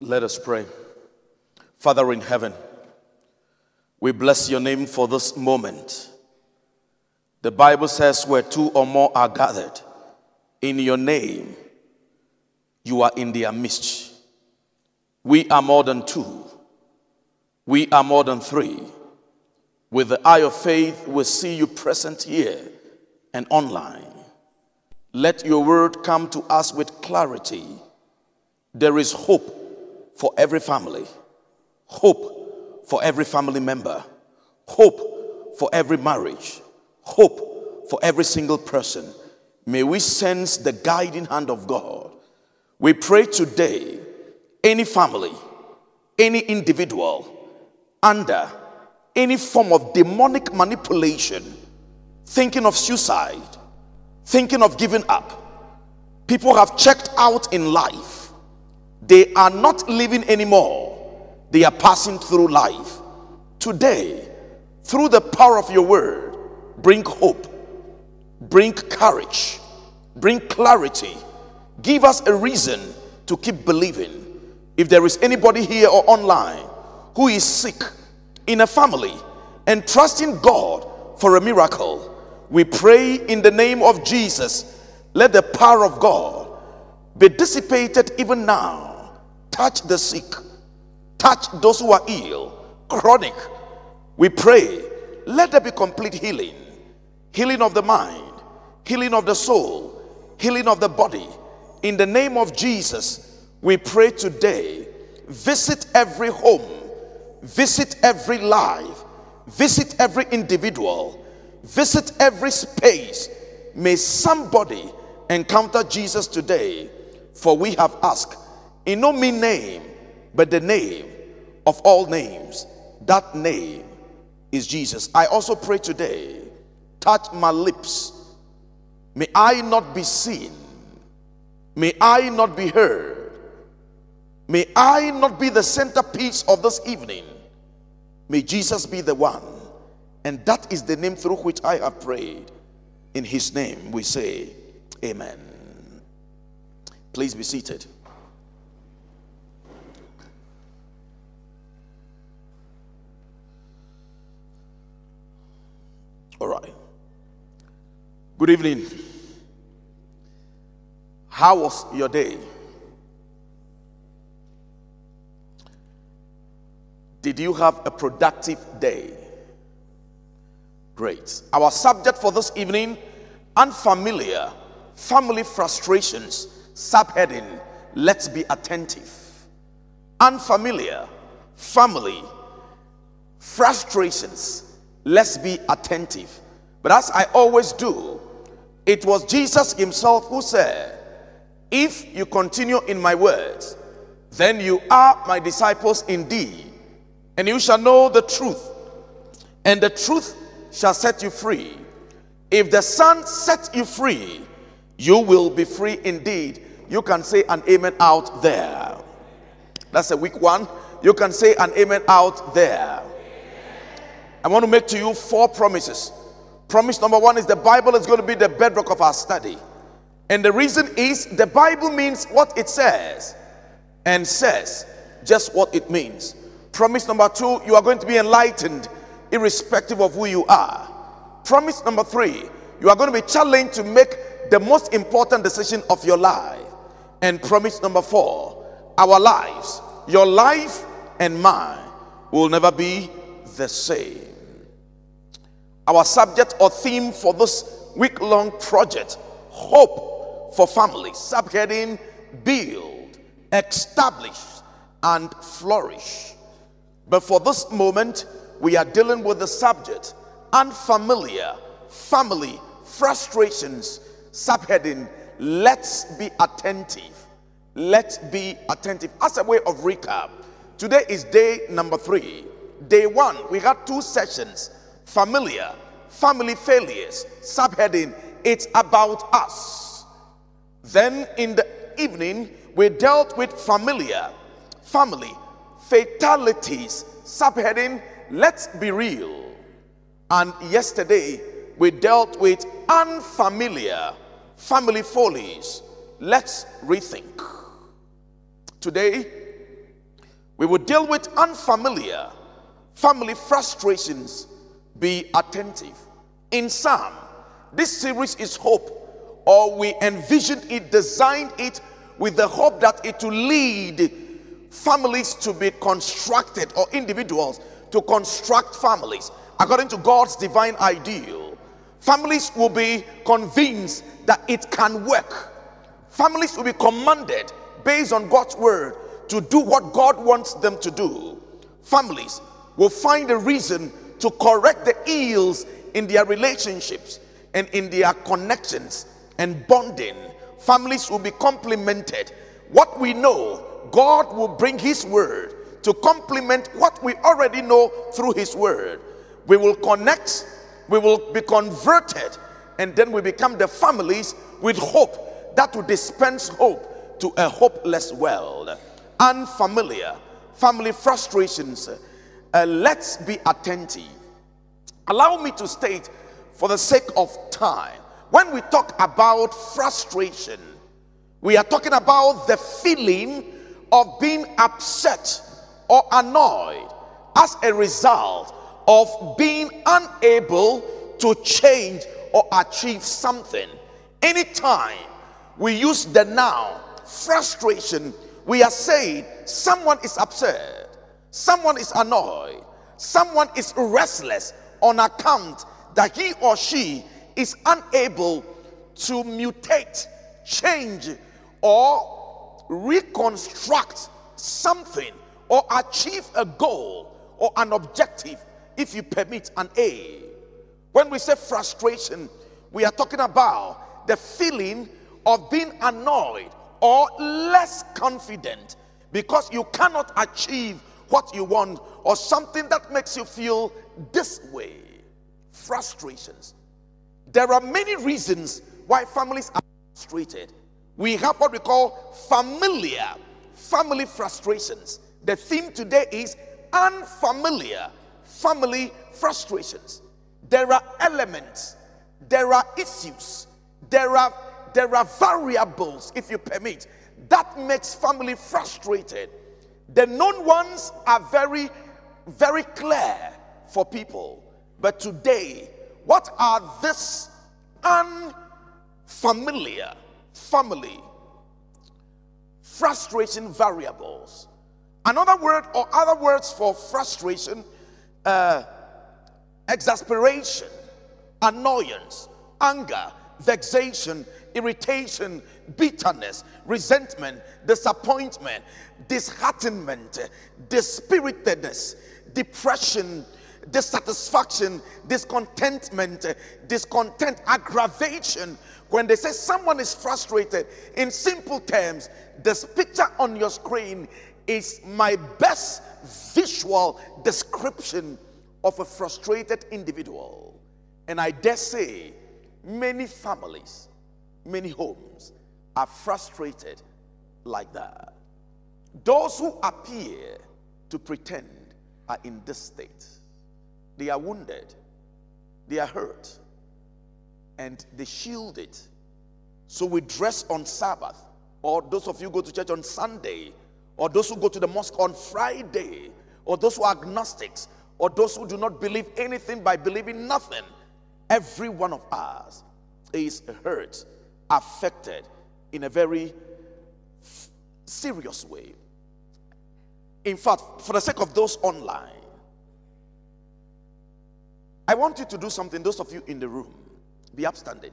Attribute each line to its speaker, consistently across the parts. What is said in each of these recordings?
Speaker 1: Let us pray. Father in heaven, we bless your name for this moment. The Bible says, where two or more are gathered in your name, you are in their midst. We are more than two, we are more than three. With the eye of faith, we see you present here and online. Let your word come to us with clarity. There is hope for every family, hope for every family member, hope for every marriage, hope for every single person. May we sense the guiding hand of God. We pray today, any family, any individual under any form of demonic manipulation, thinking of suicide, thinking of giving up. People have checked out in life. They are not living anymore. They are passing through life. Today, through the power of your word, bring hope, bring courage, bring clarity. Give us a reason to keep believing. If there is anybody here or online who is sick, in a family and trusting God for a miracle, we pray in the name of Jesus. Let the power of God be dissipated even now. Touch the sick, touch those who are ill, chronic. We pray, let there be complete healing. Healing of the mind, healing of the soul, healing of the body. In the name of Jesus, we pray today. Visit every home. Visit every life, visit every individual, visit every space. May somebody encounter Jesus today, for we have asked in no mean name, but the name of all names. That name is Jesus. I also pray today, touch my lips. May I not be seen. May I not be heard May I not be the centerpiece of this evening. May Jesus be the one. And that is the name through which I have prayed. In his name we say, Amen. Please be seated. All right. Good evening. How was your day? Did you have a productive day? Great. Our subject for this evening unfamiliar family frustrations, subheading Let's be attentive. Unfamiliar family frustrations, let's be attentive. But as I always do, it was Jesus Himself who said, If you continue in my words, then you are my disciples indeed and you shall know the truth, and the truth shall set you free. If the Son sets you free, you will be free indeed. You can say an amen out there. That's a weak one. You can say an amen out there. I want to make to you four promises. Promise number one is the Bible is going to be the bedrock of our study. And the reason is the Bible means what it says and says just what it means. Promise number two, you are going to be enlightened irrespective of who you are. Promise number three, you are going to be challenged to make the most important decision of your life. And promise number four, our lives, your life and mine, will never be the same. Our subject or theme for this week long project Hope for Families, subheading Build, Establish, and Flourish. But for this moment, we are dealing with the subject unfamiliar family frustrations, subheading Let's be attentive. Let's be attentive. As a way of recap, today is day number three. Day one, we had two sessions familiar, family failures, subheading It's about us. Then in the evening, we dealt with familiar, family, fatalities, subheading, let's be real. And yesterday we dealt with unfamiliar family follies. Let's rethink. Today We will deal with unfamiliar family frustrations. Be attentive. In Psalm, this series is hope, or we envisioned it, designed it with the hope that it will lead families to be constructed or individuals to construct families according to God's divine ideal. Families will be convinced that it can work. Families will be commanded based on God's word to do what God wants them to do. Families will find a reason to correct the ills in their relationships and in their connections and bonding. Families will be complemented. What we know, God will bring His word to complement what we already know through His word. We will connect, we will be converted, and then we become the families with hope that will dispense hope to a hopeless world. Unfamiliar family frustrations. Uh, let's be attentive. Allow me to state, for the sake of time, when we talk about frustration, we are talking about the feeling of being upset or annoyed as a result of being unable to change or achieve something. Anytime we use the noun frustration, we are saying someone is upset, someone is annoyed, someone is restless on account that he or she is unable to mutate, change, or reconstruct something or achieve a goal or an objective, if you permit an A. When we say frustration, we are talking about the feeling of being annoyed or less confident because you cannot achieve what you want or something that makes you feel this way. Frustrations. There are many reasons why families are frustrated. We have what we call familiar family frustrations. The theme today is unfamiliar family frustrations. There are elements, there are issues, there are there are variables, if you permit, that makes family frustrated. The known ones are very, very clear for people. But today, what are this unfamiliar family frustration variables? Another word or other words for frustration, uh, exasperation, annoyance, anger, vexation, irritation, bitterness, resentment, disappointment, disheartenment, dispiritedness, depression, dissatisfaction, discontentment, eh, discontent, aggravation. When they say someone is frustrated, in simple terms, this picture on your screen is my best visual description of a frustrated individual. And I dare say, many families, many homes are frustrated like that. Those who appear to pretend are in this state. They are wounded, they are hurt, and they shield it. So we dress on Sabbath, or those of you go to church on Sunday, or those who go to the mosque on Friday, or those who are agnostics, or those who do not believe anything by believing nothing. Every one of us is hurt, affected in a very serious way. In fact, for the sake of those online, I want you to do something, those of you in the room, be upstanding.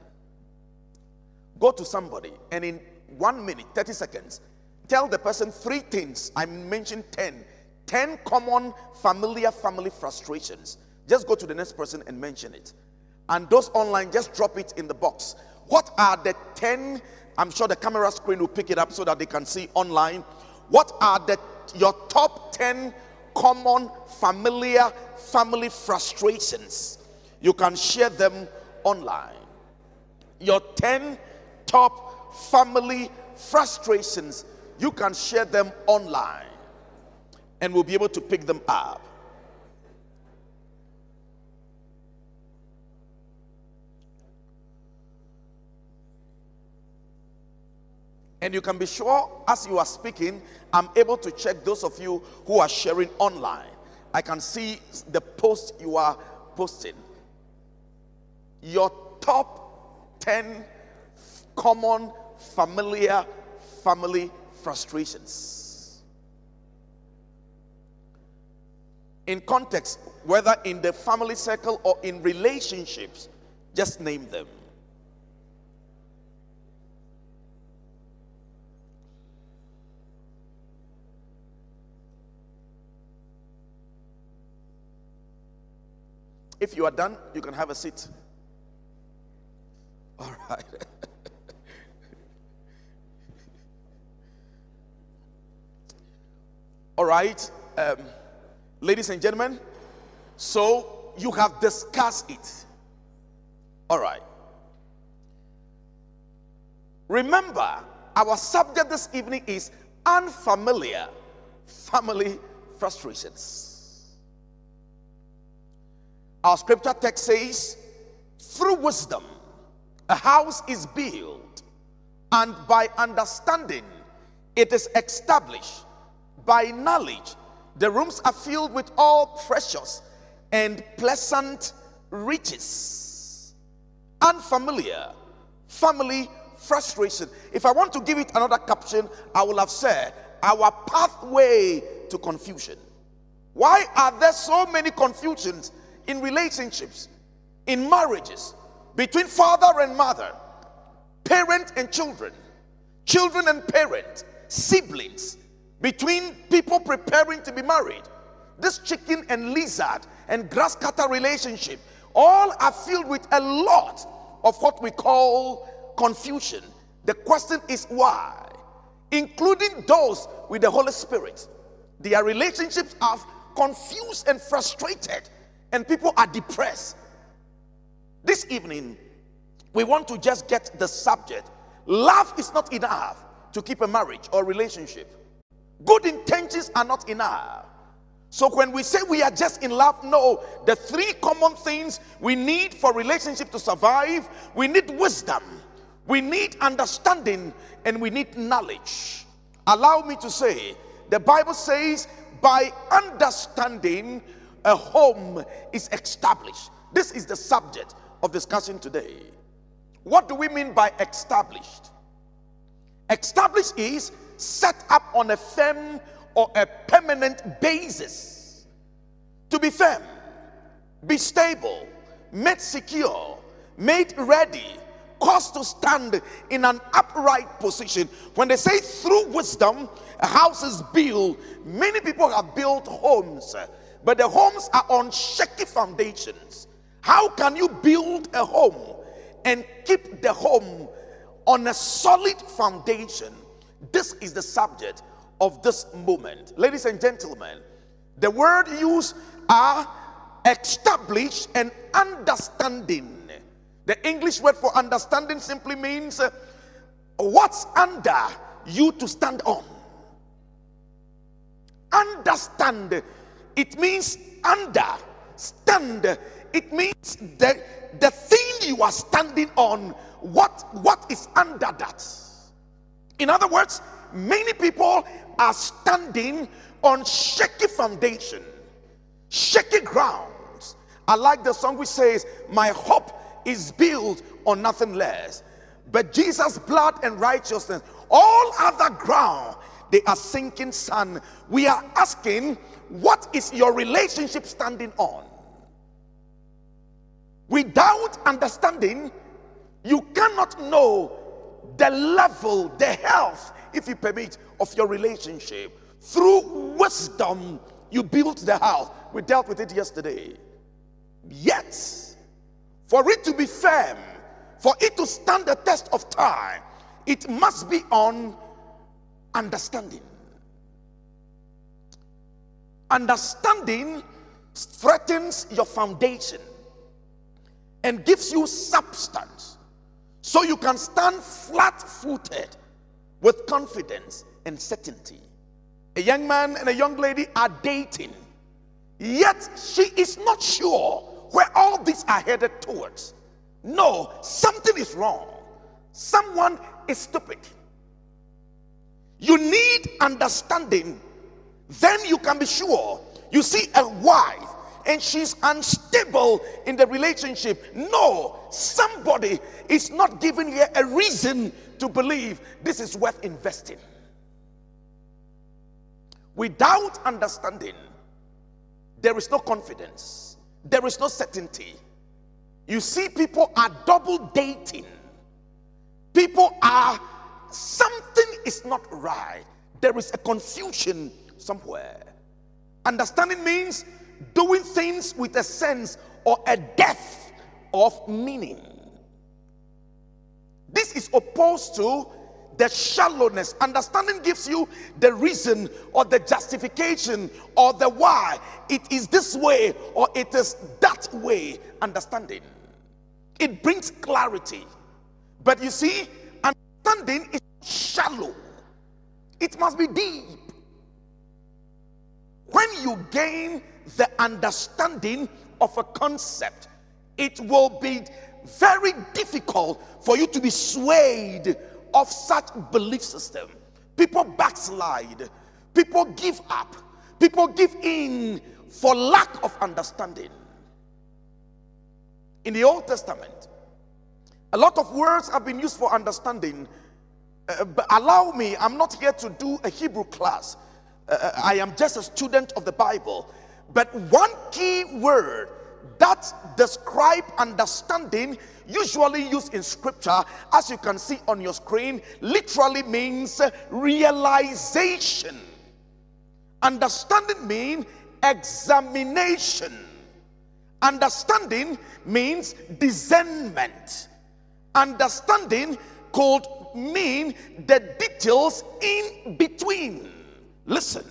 Speaker 1: Go to somebody and in one minute, 30 seconds, tell the person three things. I mentioned 10. 10 common familiar family frustrations. Just go to the next person and mention it. And those online, just drop it in the box. What are the 10? I'm sure the camera screen will pick it up so that they can see online. What are the your top 10 common familiar family frustrations? You can share them online. Your 10 top family frustrations, you can share them online and we'll be able to pick them up. And you can be sure as you are speaking, I'm able to check those of you who are sharing online. I can see the post you are posting. Your top 10 common familiar family frustrations. In context, whether in the family circle or in relationships, just name them. If you are done, you can have a seat. All right. All right, um, ladies and gentlemen, so you have discussed it. All right. Remember, our subject this evening is unfamiliar family frustrations. Our scripture text says, through wisdom, a house is built, and by understanding, it is established. By knowledge, the rooms are filled with all precious and pleasant riches. Unfamiliar family frustration. If I want to give it another caption, I will have said, Our pathway to confusion. Why are there so many confusions in relationships, in marriages, between father and mother, parent and children, children and parent, siblings, between people preparing to be married? This chicken and lizard and grass cutter relationship all are filled with a lot of what we call confusion. The question is why? Including those with the Holy Spirit. Their relationships are confused and frustrated, and people are depressed. This evening, we want to just get the subject. Love is not enough to keep a marriage or relationship. Good intentions are not enough. So when we say we are just in love, no, the three common things we need for relationship to survive, we need wisdom, we need understanding, and we need knowledge. Allow me to say, the Bible says, by understanding, a home is established. This is the subject of discussion today. What do we mean by established? Established is set up on a firm or a permanent basis. To be firm, be stable, made secure, made ready, caused to stand in an upright position. When they say through wisdom, a house is built, many people have built homes, but the homes are on shaky foundations. How can you build a home and keep the home on a solid foundation? This is the subject of this moment. Ladies and gentlemen, the word used are established and understanding. The English word for understanding simply means uh, what's under you to stand on. Understand, it means under, stand, it means the, the thing you are standing on, what, what is under that? In other words, many people are standing on shaky foundation, shaky grounds. I like the song which says, My hope is built on nothing less but Jesus' blood and righteousness. All other ground, they are sinking sand. We are asking, What is your relationship standing on? Without understanding, you cannot know the level, the health, if you permit, of your relationship. Through wisdom, you built the house. We dealt with it yesterday. Yet, for it to be firm, for it to stand the test of time, it must be on understanding. Understanding threatens your foundation and gives you substance so you can stand flat footed with confidence and certainty. A young man and a young lady are dating, yet she is not sure where all these are headed towards. No, something is wrong. Someone is stupid. You need understanding. Then you can be sure. You see a wife and she's unstable in the relationship. No, somebody is not giving her a reason to believe this is worth investing. Without understanding, there is no confidence, there is no certainty. You see, people are double dating. People are, something is not right. There is a confusion somewhere. Understanding means doing things with a sense or a depth of meaning. This is opposed to the shallowness. Understanding gives you the reason or the justification or the why. It is this way or it is that way. Understanding. It brings clarity. But you see, understanding is shallow, it must be deep. When you gain the understanding of a concept, it will be very difficult for you to be swayed of such belief system. People backslide, people give up, people give in for lack of understanding. In the Old Testament, a lot of words have been used for understanding. Uh, but allow me, I'm not here to do a Hebrew class. Uh, I am just a student of the Bible. But one key word that describe understanding usually used in scripture as you can see on your screen literally means realization. Understanding means examination. Understanding means discernment. Understanding could mean the details in between listen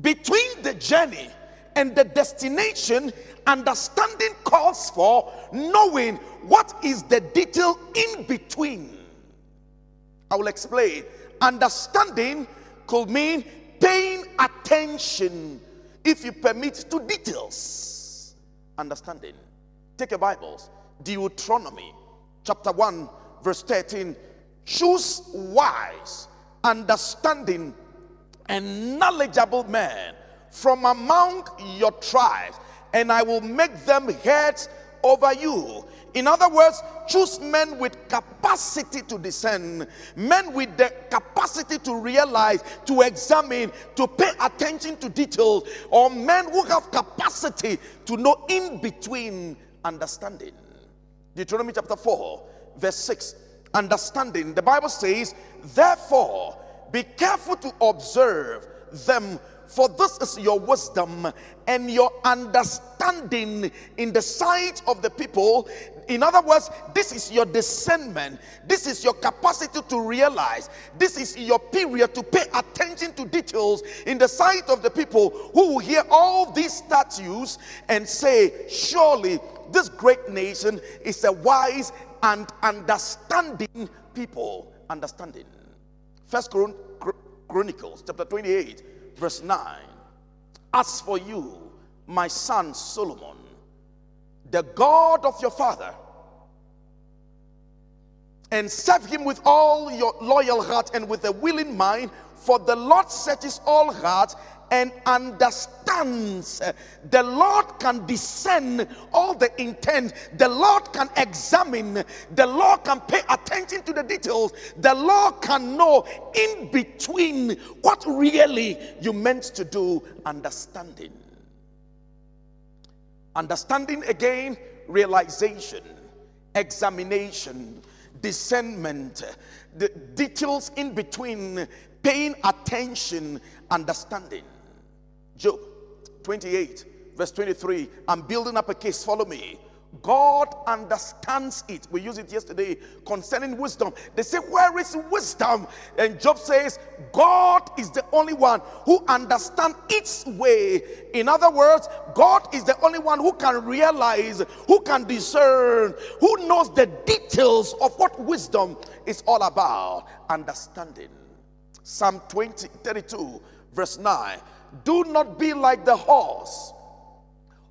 Speaker 1: between the journey and the destination, understanding calls for knowing what is the detail in between. I will explain. Understanding could mean paying attention, if you permit, to details. Understanding. Take your Bibles. Deuteronomy chapter 1, verse 13. Choose wise, understanding, and knowledgeable men from among your tribes, and I will make them heads over you. In other words, choose men with capacity to discern, men with the capacity to realize, to examine, to pay attention to details, or men who have capacity to know in between understanding. Deuteronomy chapter 4, verse 6. Understanding. The Bible says, Therefore, be careful to observe them, for this is your wisdom and your understanding in the sight of the people. In other words, this is your discernment, this is your capacity to realize, this is your period to pay attention to details in the sight of the people who will hear all these statues and say, Surely this great nation is a wise and understanding people. Understanding. First Chronicles chapter 28, verse 9. As for you, my son Solomon, the God of your father, and serve him with all your loyal heart and with a willing mind, for the Lord searches all hearts and understands. The Lord can discern all the intent. The Lord can examine. The Lord can pay attention to the details. The Lord can know in between what really you meant to do. Understanding. Understanding again, realization, examination, discernment, the details in between, paying attention, understanding. Job 28, verse 23. I'm building up a case. Follow me. God understands it. We used it yesterday concerning wisdom. They say, Where is wisdom? And Job says, God is the only one who understands its way. In other words, God is the only one who can realize, who can discern, who knows the details of what wisdom is all about. Understanding. Psalm 20, 32, verse 9 do not be like the horse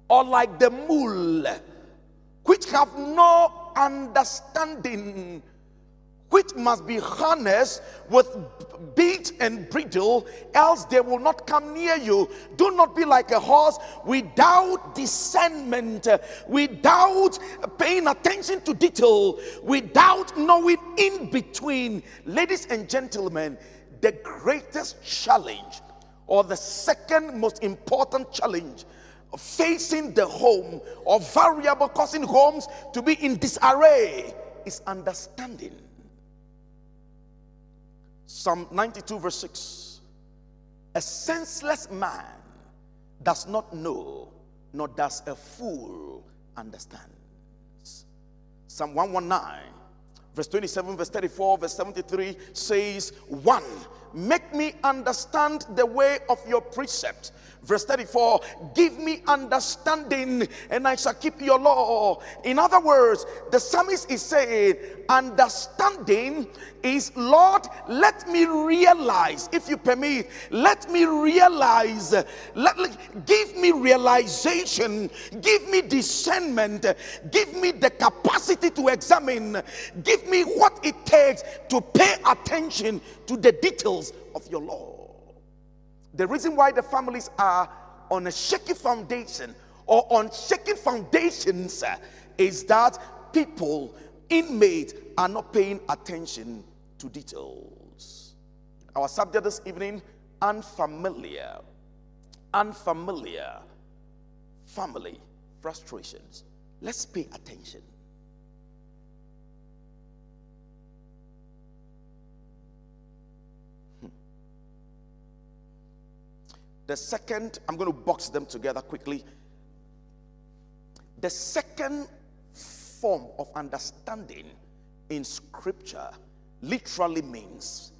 Speaker 1: or like the mule, which have no understanding, which must be harnessed with bit and bridle, else they will not come near you. Do not be like a horse without discernment, without paying attention to detail, without knowing in between. Ladies and gentlemen, the greatest challenge, or the second most important challenge facing the home, or variable causing homes to be in disarray, is understanding. Psalm 92, verse 6. A senseless man does not know, nor does a fool understand. Psalm 119, verse 27, verse 34, verse 73 says, One, make me understand the way of your precept Verse 34 Give me understanding, and I shall keep your law. In other words, the psalmist is saying, Understanding is, Lord, let me realize, if you permit, let me realize, let, give me realization, give me discernment, give me the capacity to examine, give me what it takes to pay attention to the details of your law. The reason why the families are on a shaky foundation or on shaky foundations uh, is that people, inmates, are not paying attention to details. Our subject this evening unfamiliar, unfamiliar family frustrations. Let's pay attention. The second, I'm going to box them together quickly. The second form of understanding in scripture literally means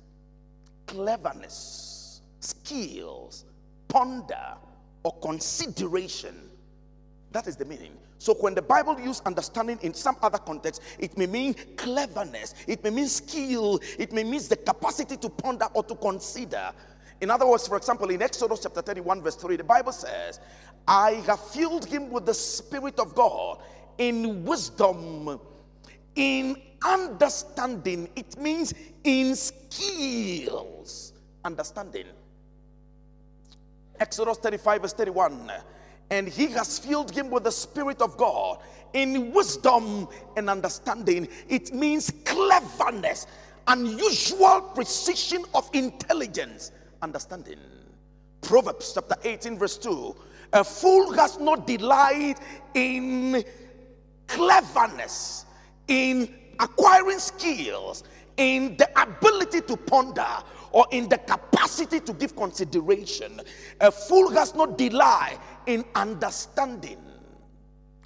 Speaker 1: cleverness, skills, ponder, or consideration. That is the meaning. So when the Bible uses understanding in some other context, it may mean cleverness, it may mean skill, it may mean the capacity to ponder or to consider. In other words, for example, in Exodus chapter 31, verse 3, the Bible says, I have filled him with the Spirit of God in wisdom, in understanding. It means in skills. Understanding. Exodus 35, verse 31. And he has filled him with the Spirit of God in wisdom and understanding. It means cleverness, unusual precision of intelligence understanding. Proverbs chapter 18, verse 2 A fool has no delight in cleverness, in acquiring skills, in the ability to ponder, or in the capacity to give consideration. A fool has no delight in understanding.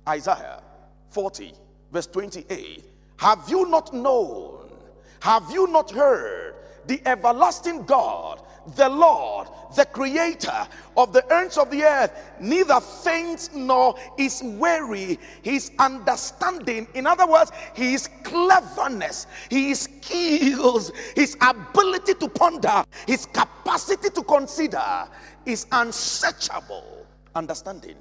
Speaker 1: Isaiah 40, verse 28. Have you not known? Have you not heard? The everlasting God the Lord, the creator of the ends of the earth, neither faints nor is weary. His understanding, in other words, his cleverness, his skills, his ability to ponder, his capacity to consider is unsearchable. Understanding.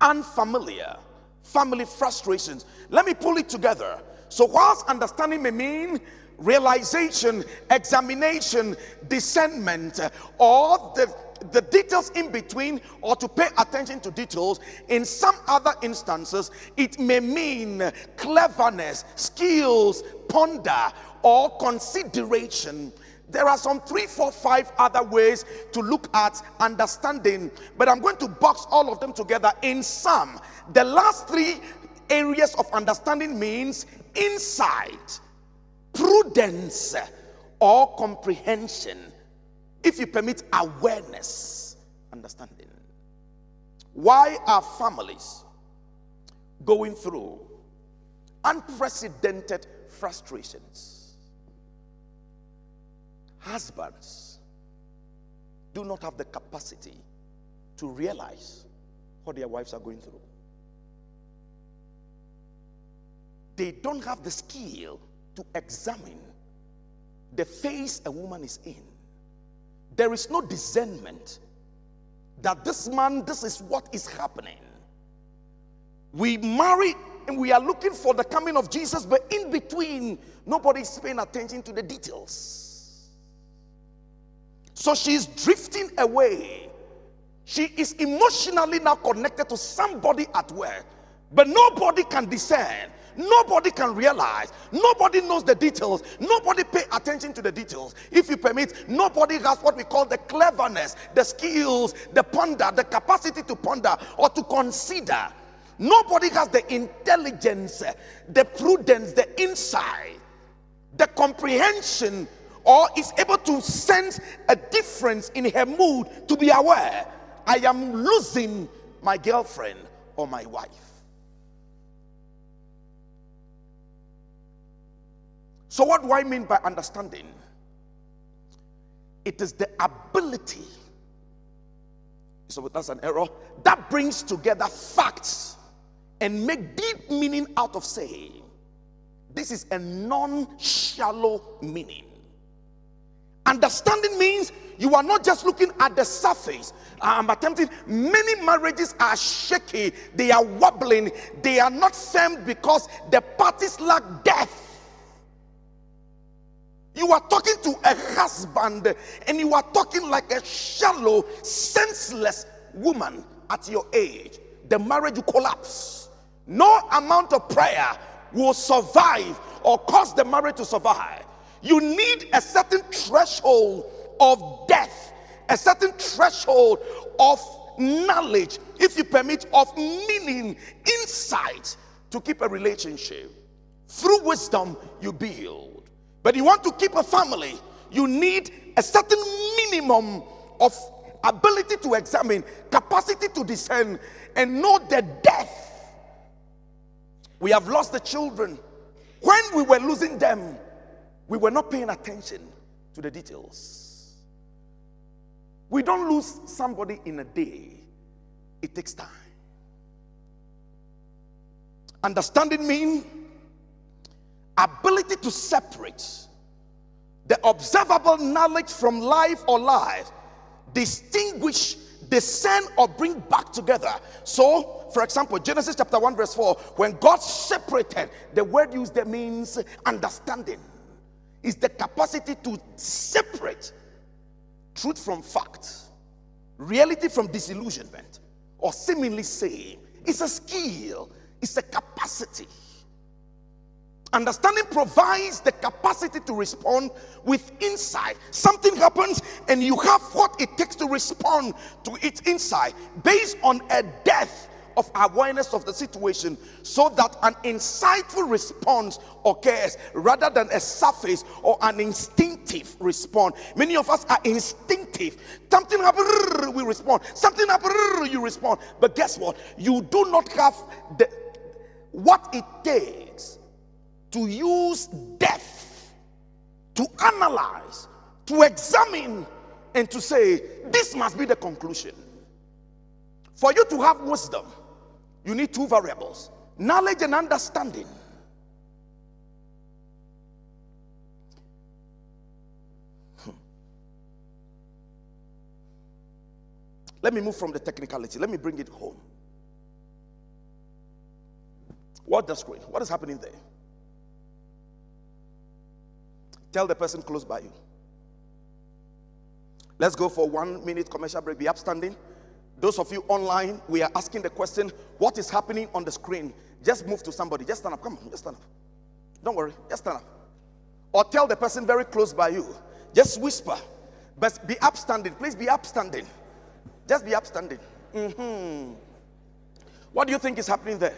Speaker 1: Unfamiliar family frustrations. Let me pull it together. So, whilst understanding may mean realization, examination, discernment, or the the details in between or to pay attention to details. In some other instances, it may mean cleverness, skills, ponder, or consideration. There are some three, four, five other ways to look at understanding, but I'm going to box all of them together in some. The last three areas of understanding means insight prudence or comprehension, if you permit awareness, understanding. Why are families going through unprecedented frustrations? Husbands do not have the capacity to realize what their wives are going through. They don't have the skill to examine the phase a woman is in. There is no discernment that this man, this is what is happening. We marry and we are looking for the coming of Jesus, but in between, nobody is paying attention to the details. So she's drifting away. She is emotionally now connected to somebody at work, but nobody can discern Nobody can realize. Nobody knows the details. Nobody pay attention to the details. If you permit, nobody has what we call the cleverness, the skills, the ponder, the capacity to ponder or to consider. Nobody has the intelligence, the prudence, the insight, the comprehension, or is able to sense a difference in her mood to be aware I am losing my girlfriend or my wife. So, what do I mean by understanding? It is the ability, so that's an error, that brings together facts and make deep meaning out of saying. This is a non shallow meaning. Understanding means you are not just looking at the surface. I'm attempting, many marriages are shaky, they are wobbling, they are not firm because the parties lack depth. You are talking to a husband and you are talking like a shallow, senseless woman at your age. The marriage will collapse. No amount of prayer will survive or cause the marriage to survive. You need a certain threshold of death, a certain threshold of knowledge, if you permit, of meaning, insight to keep a relationship. Through wisdom, you build. But you want to keep a family, you need a certain minimum of ability to examine, capacity to discern, and know the death. We have lost the children. When we were losing them, we were not paying attention to the details. We don't lose somebody in a day, it takes time. Understanding means ability to separate the observable knowledge from life or lies, distinguish, discern, or bring back together. So, for example, Genesis chapter 1, verse 4, when God separated, the word used there means understanding, is the capacity to separate truth from fact, reality from disillusionment, or seemingly same. It's a skill, it's a capacity. Understanding provides the capacity to respond with insight. Something happens, and you have what it takes to respond to its insight based on a depth of awareness of the situation so that an insightful response occurs rather than a surface or an instinctive response. Many of us are instinctive. Something happens, we respond. Something happens, you respond. But guess what? You do not have the what it takes to use death to analyze, to examine, and to say, this must be the conclusion. For you to have wisdom, you need two variables knowledge and understanding. Hmm. Let me move from the technicality. Let me bring it home. What the screen? What is happening there? Tell the person close by you. Let's go for one minute commercial break. Be upstanding. Those of you online, we are asking the question what is happening on the screen? Just move to somebody. Just stand up. Come on, just stand up. Don't worry, just stand up. Or tell the person very close by you. Just whisper. But be upstanding. Please be upstanding. Just be upstanding. Mm-hmm. What do you think is happening there?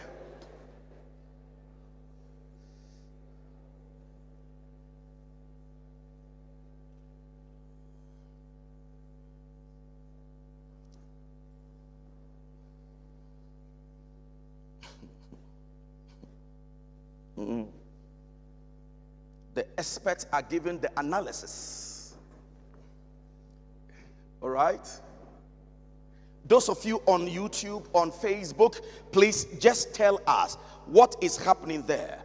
Speaker 1: Mm-hmm. The experts are giving the analysis. All right? Those of you on YouTube, on Facebook, please just tell us what is happening there.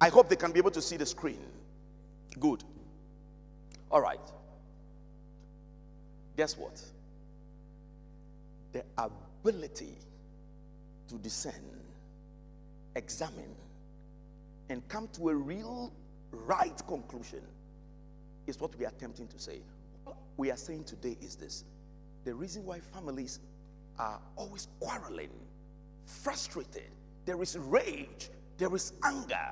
Speaker 1: I hope they can be able to see the screen. Good. All right. Guess what? The ability to discern examine and come to a real right conclusion is what we are attempting to say. What we are saying today is this the reason why families are always quarreling, frustrated, there is rage, there is anger,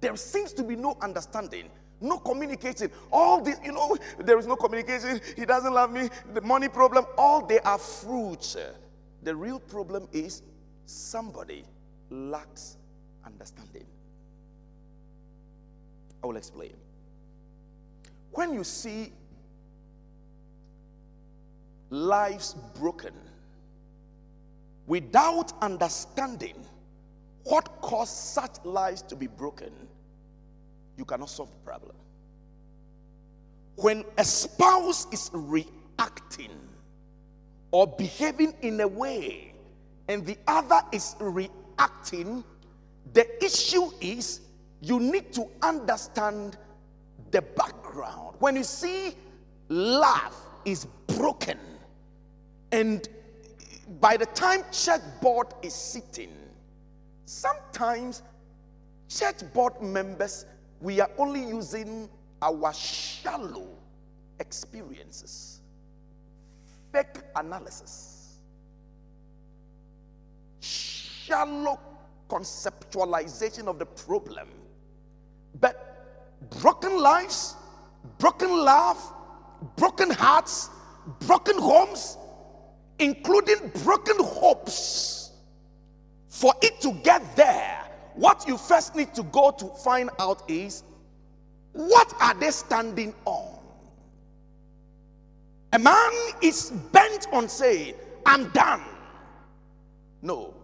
Speaker 1: there seems to be no understanding, no communication. All this, you know, there is no communication. He doesn't love me, the money problem, all they are fruits. The real problem is somebody lacks understanding. I will explain. When you see lives broken without understanding what caused such lives to be broken, you cannot solve the problem. When a spouse is reacting or behaving in a way and the other is reacting, the issue is you need to understand the background. When you see love is broken, and by the time church board is sitting, sometimes church board members we are only using our shallow experiences, fake analysis, shallow conceptualization of the problem. But broken lives, broken love, broken hearts, broken homes, including broken hopes, for it to get there, what you first need to go to find out is what are they standing on? A man is bent on saying, I'm done. No.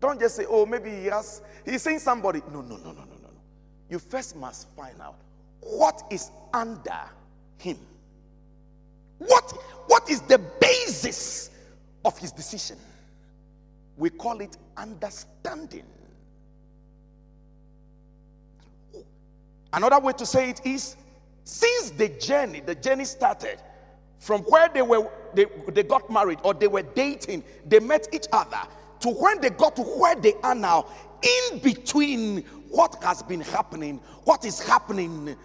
Speaker 1: Don't just say, oh, maybe he has, he's saying somebody. No, no, no, no, no, no. You first must find out what is under him. What, what is the basis of his decision? We call it understanding. Another way to say it is since the journey, the journey started from where they were they, they got married or they were dating, they met each other to when they got to where they are now, in between what has been happening, what is happening,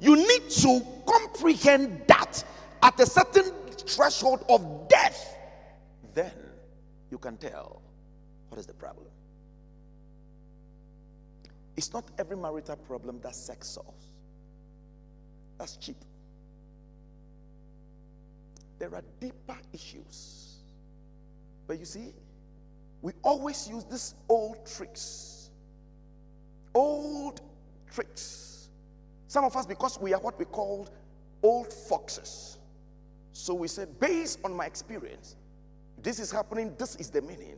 Speaker 1: you need to comprehend that at a certain threshold of death, then you can tell what is the problem. It's not every marital problem that sex solves. That's cheap. There are deeper issues. But you see, we always use these old tricks. Old tricks. Some of us, because we are what we call old foxes. So we said, based on my experience, this is happening, this is the meaning.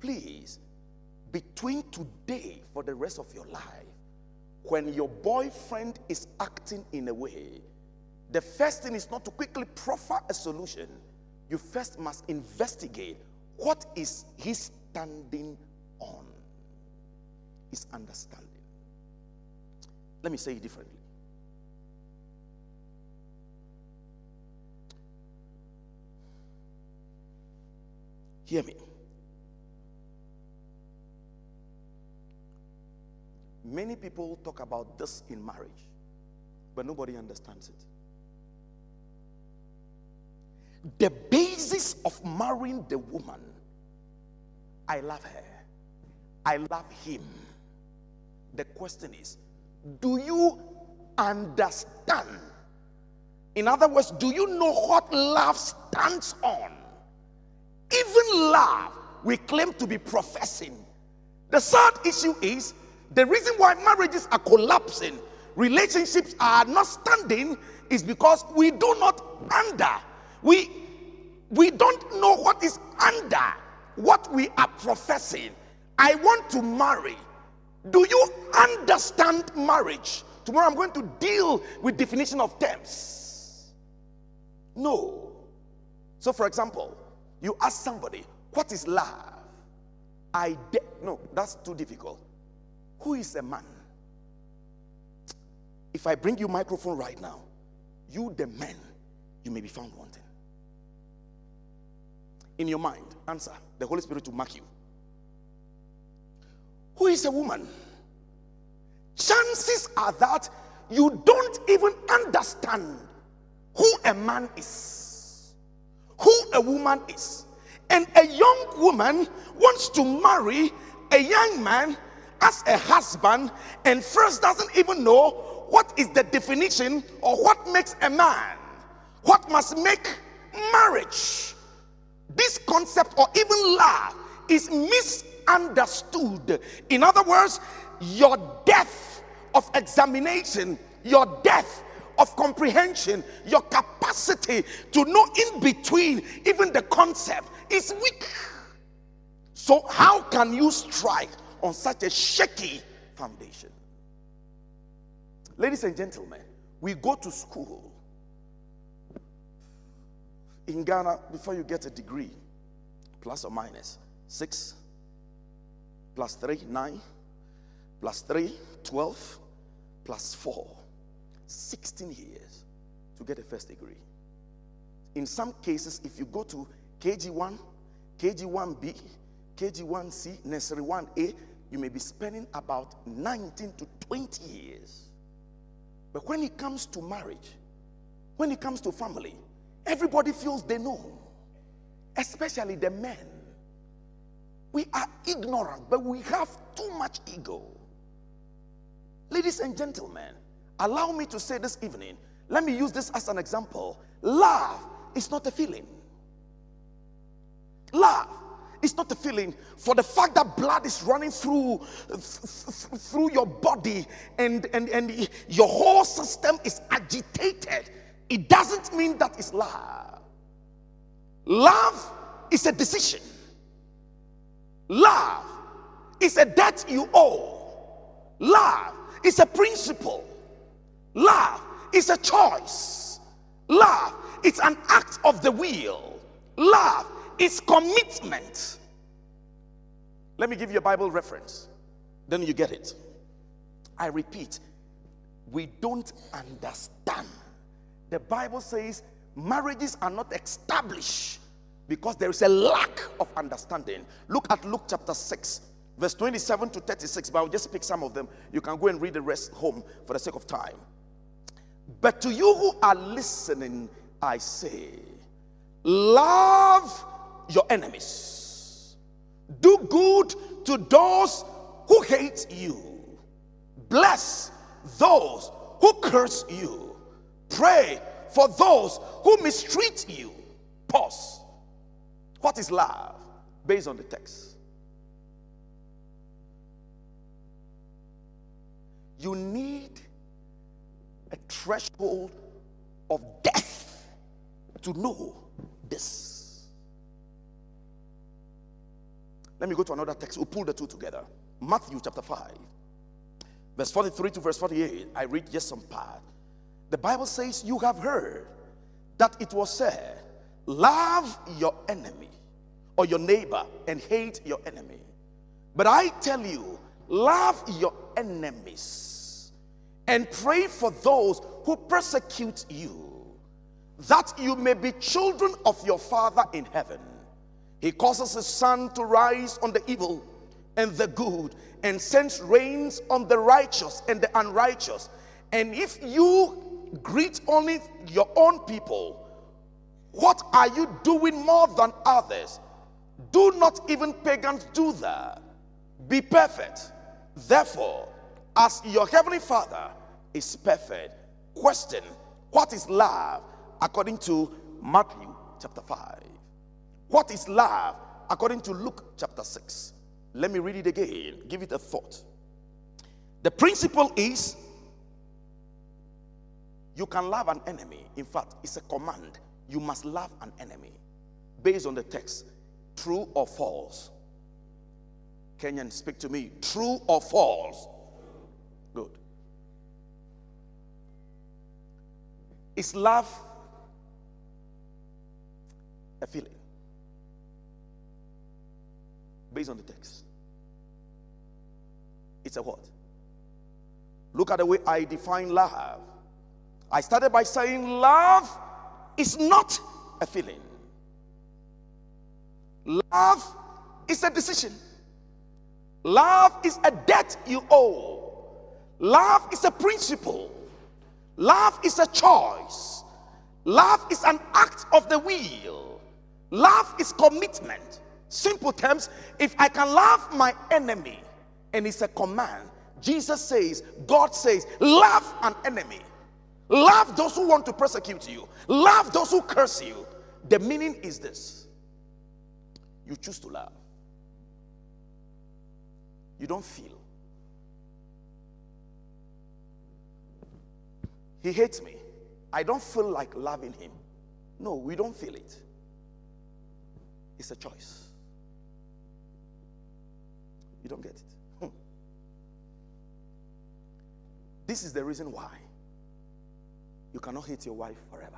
Speaker 1: Please between today for the rest of your life, when your boyfriend is acting in a way, the first thing is not to quickly proffer a solution. You first must investigate what is he standing on, is understanding. Let me say it differently. Hear me. Many people talk about this in marriage, but nobody understands it. The basis of marrying the woman, I love her, I love him. The question is, do you understand? In other words, do you know what love stands on? Even love, we claim to be professing. The third issue is the reason why marriages are collapsing, relationships are not standing, is because we do not under. We we don't know what is under what we are professing. I want to marry. Do you understand marriage? Tomorrow I'm going to deal with definition of terms. No. So for example, you ask somebody, what is love? I de- no, that's too difficult. Who is a man? If I bring you microphone right now, you the man, you may be found wanting. In your mind, answer. The Holy Spirit will mark you. who is a woman, chances are that you don't even understand who a man is, who a woman is. And a young woman wants to marry a young man as a husband and first doesn't even know what is the definition or what makes a man, what must make marriage. This concept or even love is misunderstood. In other words, your depth of examination, your depth of comprehension, your capacity to know in between even the concept is weak. So, how can you strike on such a shaky foundation? Ladies and gentlemen, we go to school in Ghana before you get a degree, plus or minus six, plus three, nine, plus three, 12, plus four, 16 years to get a first degree. In some cases, if you go to KG1, KG1B, KG1C, nursery 1A, you may be spending about 19 to 20 years. But when it comes to marriage, when it comes to family, everybody feels they know, especially the men. We are ignorant, but we have too much ego. Ladies and gentlemen, allow me to say this evening, let me use this as an example. Love is not a feeling. Love is not a feeling for the fact that blood is running through through your body and, and, and your whole system is agitated. It doesn't mean that it's love. Love is a decision. Love is a debt you owe. Love is a principle. Love is a choice. Love is an act of the will. Love is commitment. Let me give you a Bible reference. Then you get it. I repeat, we don't understand. The Bible says marriages are not established because there is a lack of understanding. Look at Luke chapter 6, verse 27 to 36, but I'll just pick some of them. You can go and read the rest home for the sake of time. But to you who are listening, I say, love your enemies, do good to those who hate you, bless those who curse you, pray for those who mistreat you. Pause. What is love based on the text? You need a threshold of death to know this. Let me go to another text. We'll pull the two together. Matthew chapter 5, verse 43 to verse 48. I read just some part. The Bible says, You have heard that it was said, Love your enemy or your neighbor and hate your enemy. But I tell you, love your enemies and pray for those who persecute you, that you may be children of your Father in heaven. He causes his sun to rise on the evil and the good and sends rains on the righteous and the unrighteous. And if you greet only your own people, what are you doing more than others? Do not even pagans do that. Be perfect. Therefore, as your heavenly Father is perfect, question what is love according to Matthew chapter 5? What is love according to Luke chapter 6? Let me read it again. Give it a thought. The principle is you can love an enemy. In fact, it's a command. You must love an enemy based on the text. True or false? Kenyan, speak to me. True or false? Good. Is love a feeling? Based on the text. It's a what? Look at the way I define love. I started by saying love is not a feeling. Love is a decision. Love is a debt you owe. Love is a principle. Love is a choice. Love is an act of the will. Love is commitment. Simple terms, if I can love my enemy, and it's a command, Jesus says, God says, love an enemy. Love those who want to persecute you. Love those who curse you. The meaning is this you choose to love, you don't feel. He hates me. I don't feel like loving him. No, we don't feel it. It's a choice. You don't get it. Hmm. This is the reason why you cannot hate your wife forever.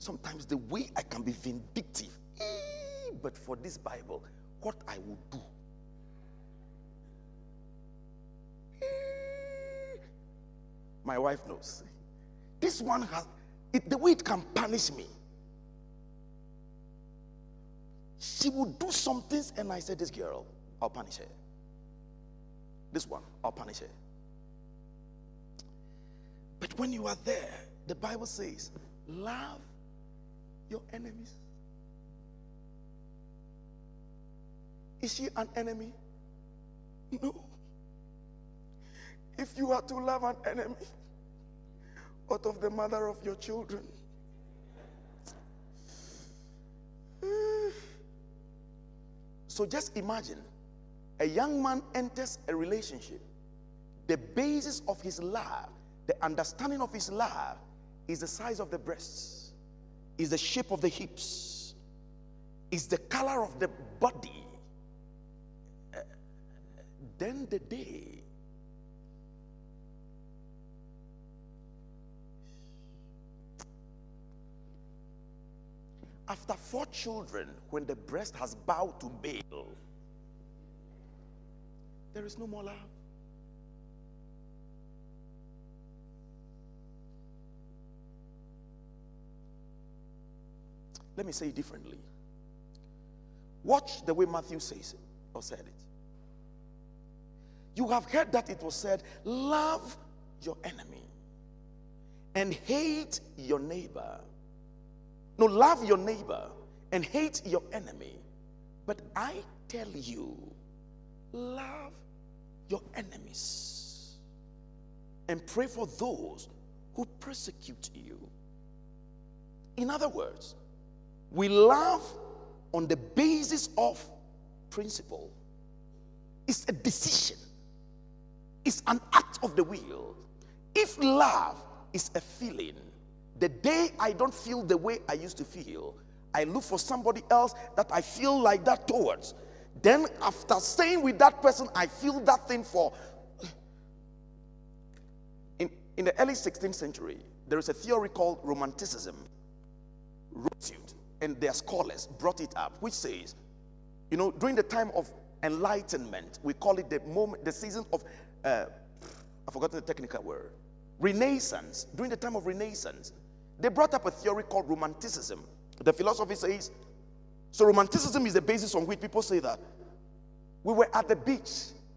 Speaker 1: Sometimes the way I can be vindictive, eh, but for this Bible, what I will do. Eh, my wife knows. This one has it, the way it can punish me. She will do some things, and I said, This girl, I'll punish her. This one, I'll punish her. But when you are there, the Bible says, love your enemies. Is she an enemy? No. If you are to love an enemy out of the mother of your children, so just imagine a young man enters a relationship, the basis of his love, the understanding of his love, is the size of the breasts, is the shape of the hips, is the color of the body. Then the day after four children, when the breast has bowed to Baal, there is no more love. Let me say it differently. Watch the way Matthew says it or said it. You have heard that it was said, Love your enemy and hate your neighbor. No, love your neighbor and hate your enemy. But I tell you, love your enemies and pray for those who persecute you. In other words, we love on the basis of principle. It's a decision, it's an act of the will. If love is a feeling, the day I don't feel the way I used to feel, I look for somebody else that I feel like that towards. Then, after staying with that person, I feel that thing for. In, in the early 16th century, there is a theory called Romanticism. Rothschild and their scholars brought it up, which says, you know, during the time of enlightenment, we call it the moment, the season of, uh, I've forgotten the technical word, Renaissance. During the time of Renaissance, they brought up a theory called Romanticism. The philosophy says so, romanticism is the basis on which people say that. We were at the beach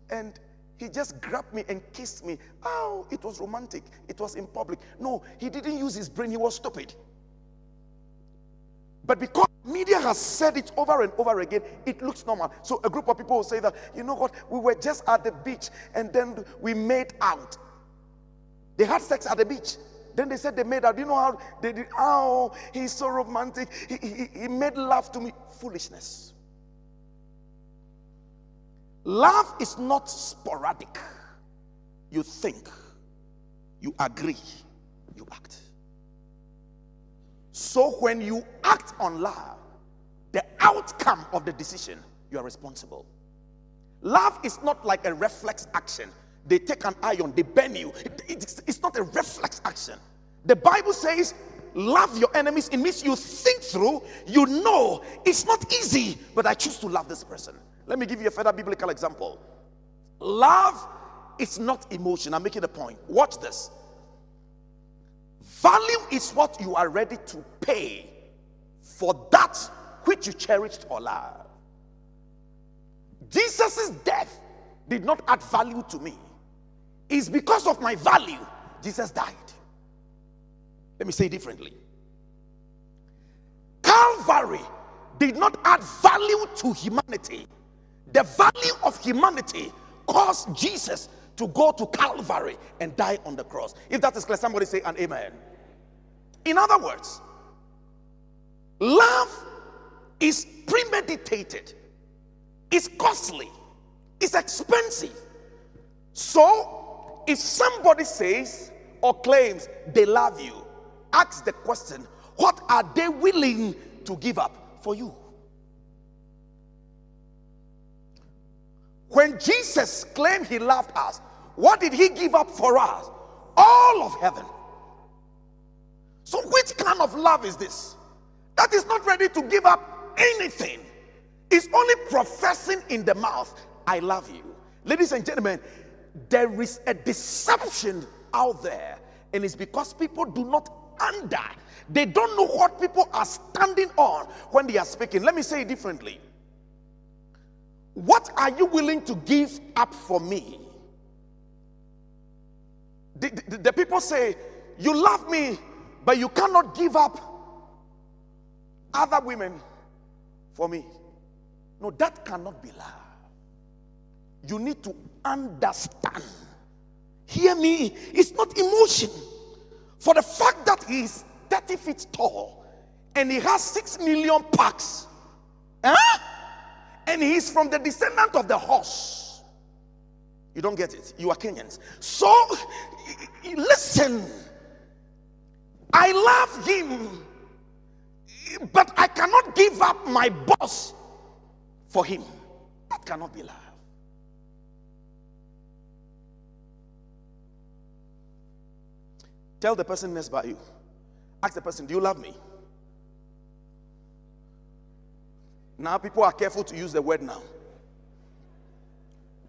Speaker 1: and he just grabbed me and kissed me. Oh, it was romantic. It was in public. No, he didn't use his brain, he was stupid. But because media has said it over and over again, it looks normal. So a group of people will say that, you know what, we were just at the beach and then we made out. They had sex at the beach. Then they said they made out. Do you know how they did? Oh, he's so romantic. He, he, he made love to me. Foolishness. Love is not sporadic. You think, you agree, you act. So when you act on love, the outcome of the decision, you are responsible. Love is not like a reflex action. They take an iron, they burn you. It, it's, it's not a reflex action. The Bible says, love your enemies. It means you think through, you know it's not easy, but I choose to love this person. Let me give you a further biblical example. Love is not emotion. I'm making a point. Watch this. Value is what you are ready to pay for that which you cherished or love. Jesus' death did not add value to me. It's because of my value Jesus died. Let me say differently. Calvary did not add value to humanity. The value of humanity caused Jesus to go to Calvary and die on the cross. If that is clear, somebody say an amen. In other words, love is premeditated, it's costly, it's expensive. So, if somebody says or claims they love you, ask the question what are they willing to give up for you? When Jesus claimed he loved us, what did he give up for us? All of heaven. So, which kind of love is this? That is not ready to give up anything. It's only professing in the mouth, I love you. Ladies and gentlemen, there is a deception out there, and it's because people do not under, they don't know what people are standing on when they are speaking. Let me say it differently. What are you willing to give up for me? The, the, the, people say, You love me, but you cannot give up other women for me. No, that cannot be love. You need to understand. Hear me, it's not emotion. For the fact that he is 30 feet tall and he has 6 million packs. Huh? and he's from the descendant of the horse. You don't get it. You are Kenyans. So, listen. I love him, but I cannot give up my boss for him. That cannot be love. Tell the person next by you. Ask the person, Do you love me? Now people are careful to use the word now.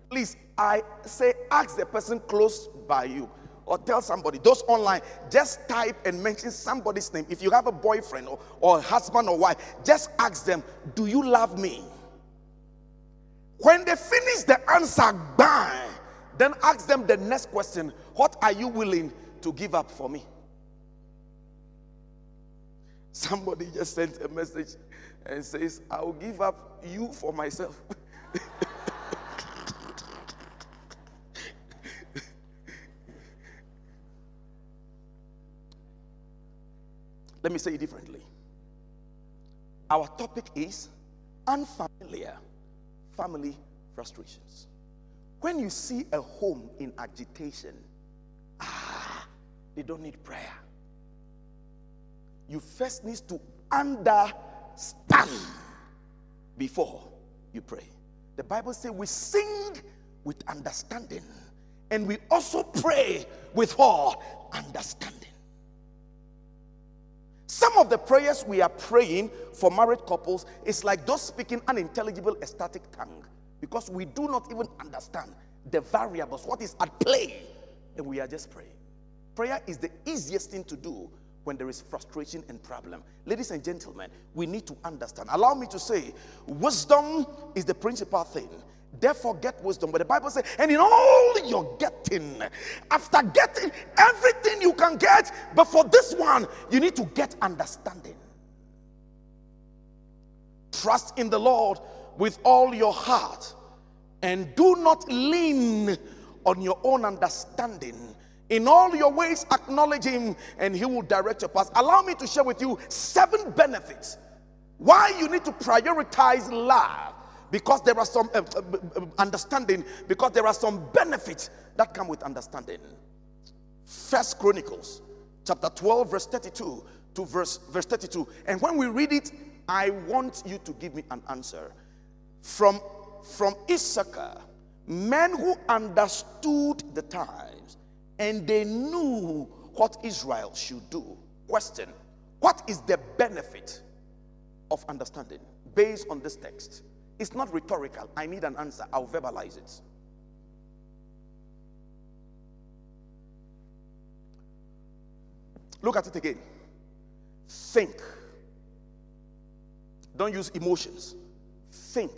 Speaker 1: Please, I say ask the person close by you or tell somebody. Those online, just type and mention somebody's name. If you have a boyfriend or, or husband or wife, just ask them, Do you love me? When they finish the answer, bang, then ask them the next question What are you willing to give up for me? Somebody just sent a message and says, I will give up you for myself. Let me say it differently. Our topic is unfamiliar family frustrations. When you see a home in agitation, ah, they don't need prayer. You first need to understand before you pray. The Bible says we sing with understanding and we also pray with all understanding. Some of the prayers we are praying for married couples is like those speaking unintelligible ecstatic tongue because we do not even understand the variables, what is at play, and we are just praying. Prayer is the easiest thing to do when there is frustration and problem. Ladies and gentlemen, we need to understand. Allow me to say, wisdom is the principal thing. Therefore, get wisdom. But the Bible says, and in all you're getting, after getting everything you can get, but for this one, you need to get understanding. Trust in the Lord with all your heart and do not lean on your own understanding in all your ways, acknowledge Him and He will direct your path. Allow me to share with you seven benefits why you need to prioritize love because there are some uh, uh, understanding, because there are some benefits that come with understanding. First Chronicles chapter 12, verse 32 to verse, verse 32. And when we read it, I want you to give me an answer. From, from Issachar, men who understood the times and they knew what Israel should do. Question What is the benefit of understanding based on this text? It's not rhetorical. I need an answer. I'll verbalize it. Look at it again. Think. Don't use emotions. Think.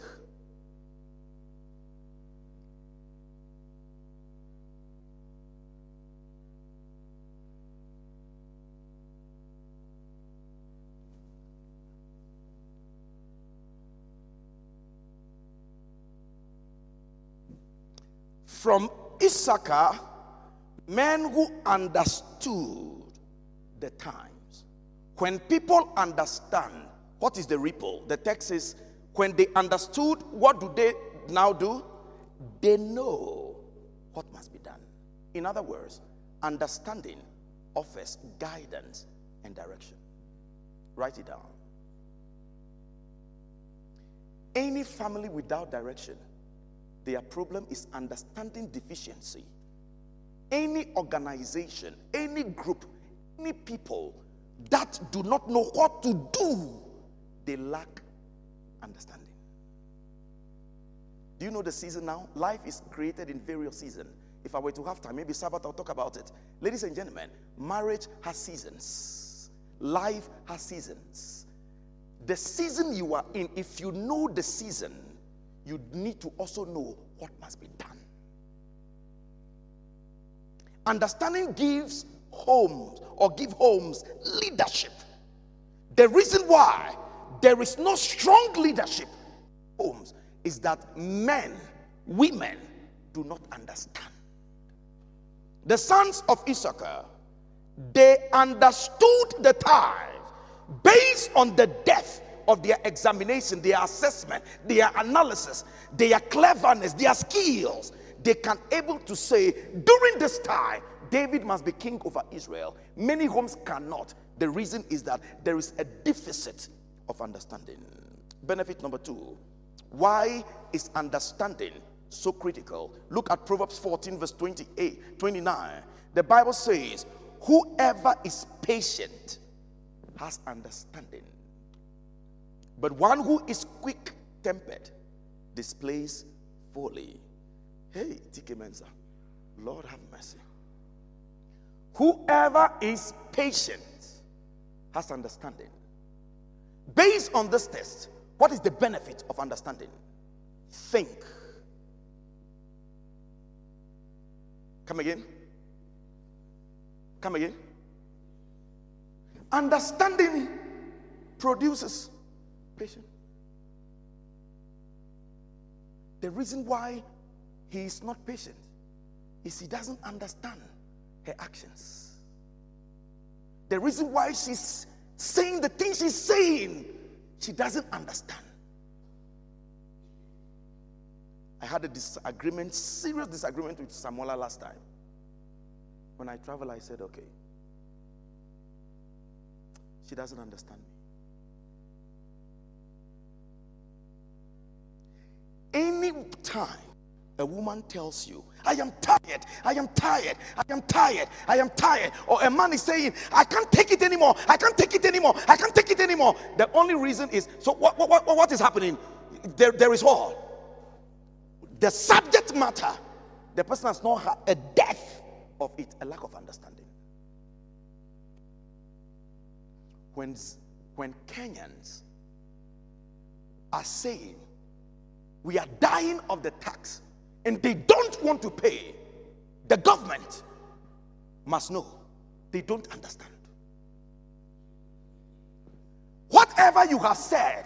Speaker 1: From Issachar, men who understood the times. When people understand what is the ripple, the text says, when they understood, what do they now do? They know what must be done. In other words, understanding offers guidance and direction. Write it down. Any family without direction, their problem is understanding deficiency. Any organization, any group, any people that do not know what to do, they lack understanding. Do you know the season now? Life is created in various seasons. If I were to have time, maybe Sabbath, I'll talk about it. Ladies and gentlemen, marriage has seasons, life has seasons. The season you are in, if you know the season, you need to also know what must be done. Understanding gives homes or give homes leadership. The reason why there is no strong leadership homes is that men, women do not understand. The sons of Issachar, they understood the times based on the death of their examination, their assessment, their analysis, their cleverness, their skills. They can able to say during this time David must be king over Israel. Many homes cannot. The reason is that there is a deficit of understanding. Benefit number two why is understanding so critical? Look at Proverbs 14, verse 28, 29. The Bible says, Whoever is patient has understanding, but one who is quick tempered displays folly. Hey, Tike Mensah, Lord have mercy. Whoever is patient has understanding. Based on this test, what is the benefit of understanding? Think. Come again. Come again. Understanding produces patience. The reason why he is not patient is he doesn't understand her actions. The reason why she's saying the things she's saying, she doesn't understand. I had a disagreement, serious disagreement with Samola last time. When I travel, I said, okay, she doesn't understand me. Any time a woman tells you, I am tired, I am tired, I am tired, I am tired, or a man is saying, I can't take it anymore, I can't take it anymore, I can't take it anymore. The only reason is, so what, what, what, what is happening? There, there is what? The subject matter, the person has not had a death of it, a lack of understanding. When, when Kenyans are saying, we are dying of the tax and they don't want to pay, the government must know they don't understand. Whatever you have said,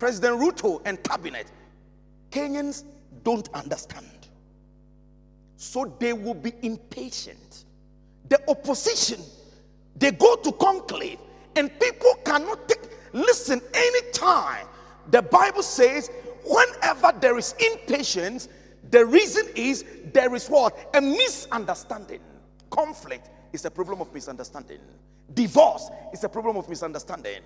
Speaker 1: President Ruto and cabinet, Kenyans don't understand. So they will be impatient. The opposition, they go to conclave, and people cannot take. Listen, anytime the Bible says, whenever there is impatience, the reason is there is what? A misunderstanding. Conflict is a problem of misunderstanding. Divorce is a problem of misunderstanding.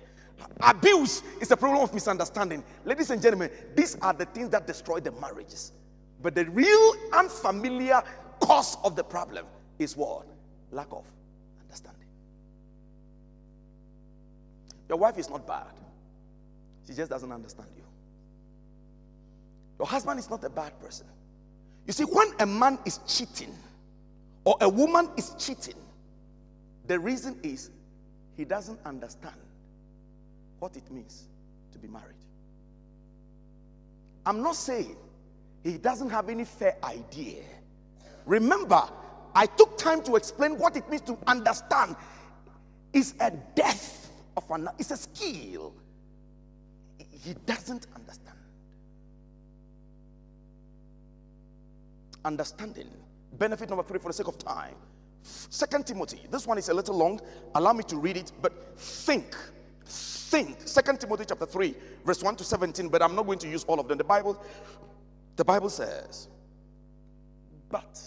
Speaker 1: Abuse is a problem of misunderstanding. Ladies and gentlemen, these are the things that destroy the marriages. But the real unfamiliar cause of the problem is what? Lack of understanding. Your wife is not bad, she just doesn't understand you. Your husband is not a bad person. You see, when a man is cheating or a woman is cheating, the reason is he doesn't understand what it means to be married. I'm not saying he doesn't have any fair idea. Remember, I took time to explain what it means to understand. It's a death of an, it's a skill. He doesn't understand. Understanding. Benefit number three for the sake of time. Second Timothy. This one is a little long. Allow me to read it, but think. Think. Second Timothy chapter 3, verse 1 to 17, but I'm not going to use all of them. The Bible, the Bible says, but